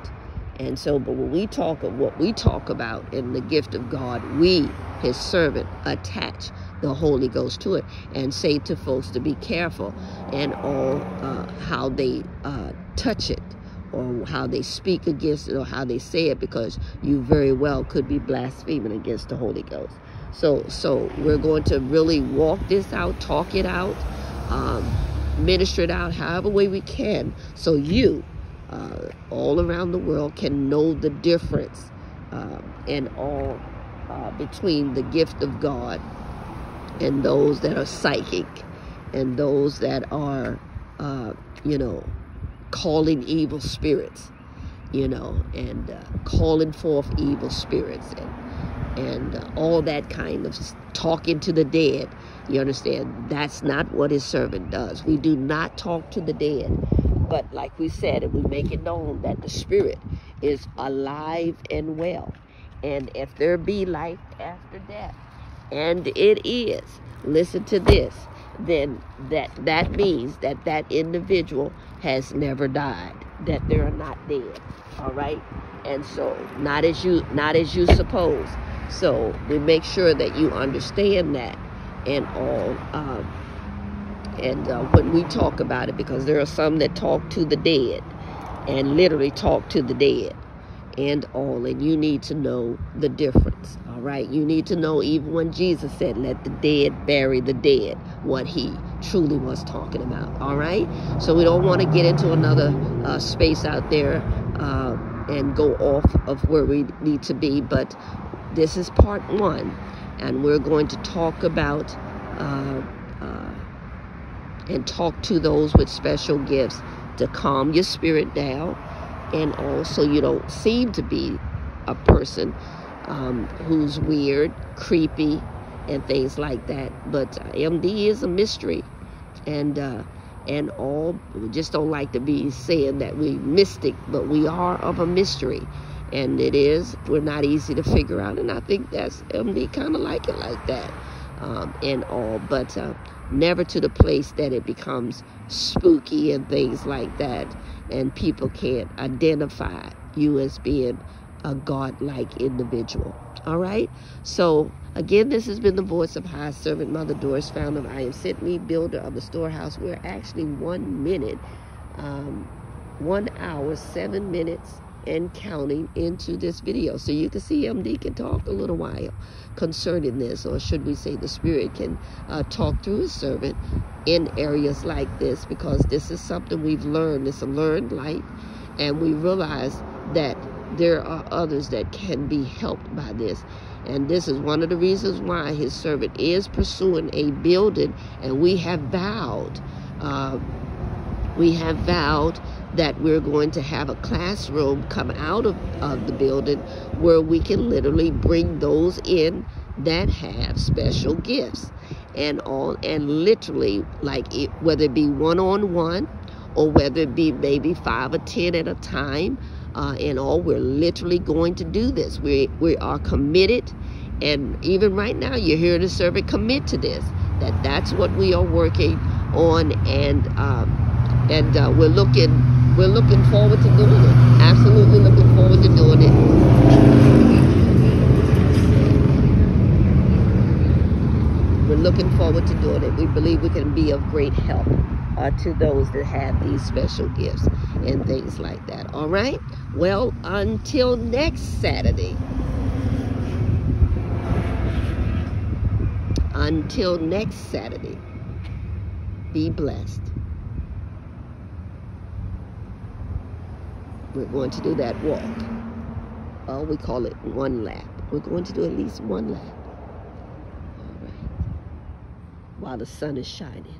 A: And so, but when we talk of what we talk about in the gift of God, we, his servant, attach the Holy Ghost to it and say to folks to be careful and all uh, how they uh, touch it or how they speak against it or how they say it because you very well could be blaspheming against the Holy Ghost. So, so we're going to really walk this out, talk it out, um, minister it out however way we can so you uh, all around the world can know the difference um, and all uh, between the gift of God and those that are psychic and those that are, uh, you know, calling evil spirits, you know, and uh, calling forth evil spirits and, and uh, all that kind of talking to the dead. You understand? That's not what his servant does. We do not talk to the dead. But like we said, we make it known that the spirit is alive and well. And if there be life after death, and it is, listen to this, then that that means that that individual has never died, that they're not dead. All right? And so not as you not as you suppose. So we make sure that you understand that and all. Um, and uh, when we talk about it, because there are some that talk to the dead and literally talk to the dead and all, and you need to know the difference. All right, you need to know even when Jesus said, "Let the dead bury the dead," what he truly was talking about. All right, so we don't want to get into another uh, space out there uh, and go off of where we need to be, but this is part one, and we're going to talk about. Uh, and talk to those with special gifts to calm your spirit down and also you don't seem to be a person um, who's weird, creepy, and things like that. But MD is a mystery, and uh, and all we just don't like to be saying that we mystic, but we are of a mystery, and it is we're not easy to figure out, and I think that's MD kind of like it like that, um, and all, but. Uh, never to the place that it becomes spooky and things like that and people can't identify you as being a godlike individual all right so again this has been the voice of high servant mother doris founder of i am sent me builder of the storehouse we're actually one minute um, one hour seven minutes and counting into this video so you can see md can talk a little while concerning this, or should we say the Spirit can uh, talk through His servant in areas like this because this is something we've learned. It's a learned life, and we realize that there are others that can be helped by this. And this is one of the reasons why His servant is pursuing a building, and we have vowed. Uh, we have vowed that we're going to have a classroom come out of, of the building where we can literally bring those in that have special gifts. And all and literally like it, whether it be one-on-one or whether it be maybe five or ten at a time uh, and all we're literally going to do this. We we are committed. And even right now you're hearing the servant commit to this that that's what we are working on. And um, and uh, we're looking we're looking forward to doing it. Absolutely looking forward to doing it. We're looking forward to doing it. We believe we can be of great help uh, to those that have these special gifts and things like that. All right? Well, until next Saturday. Until next Saturday. Be blessed. We're going to do that walk. Oh, we call it one lap. We're going to do at least one lap. All right. While the sun is shining.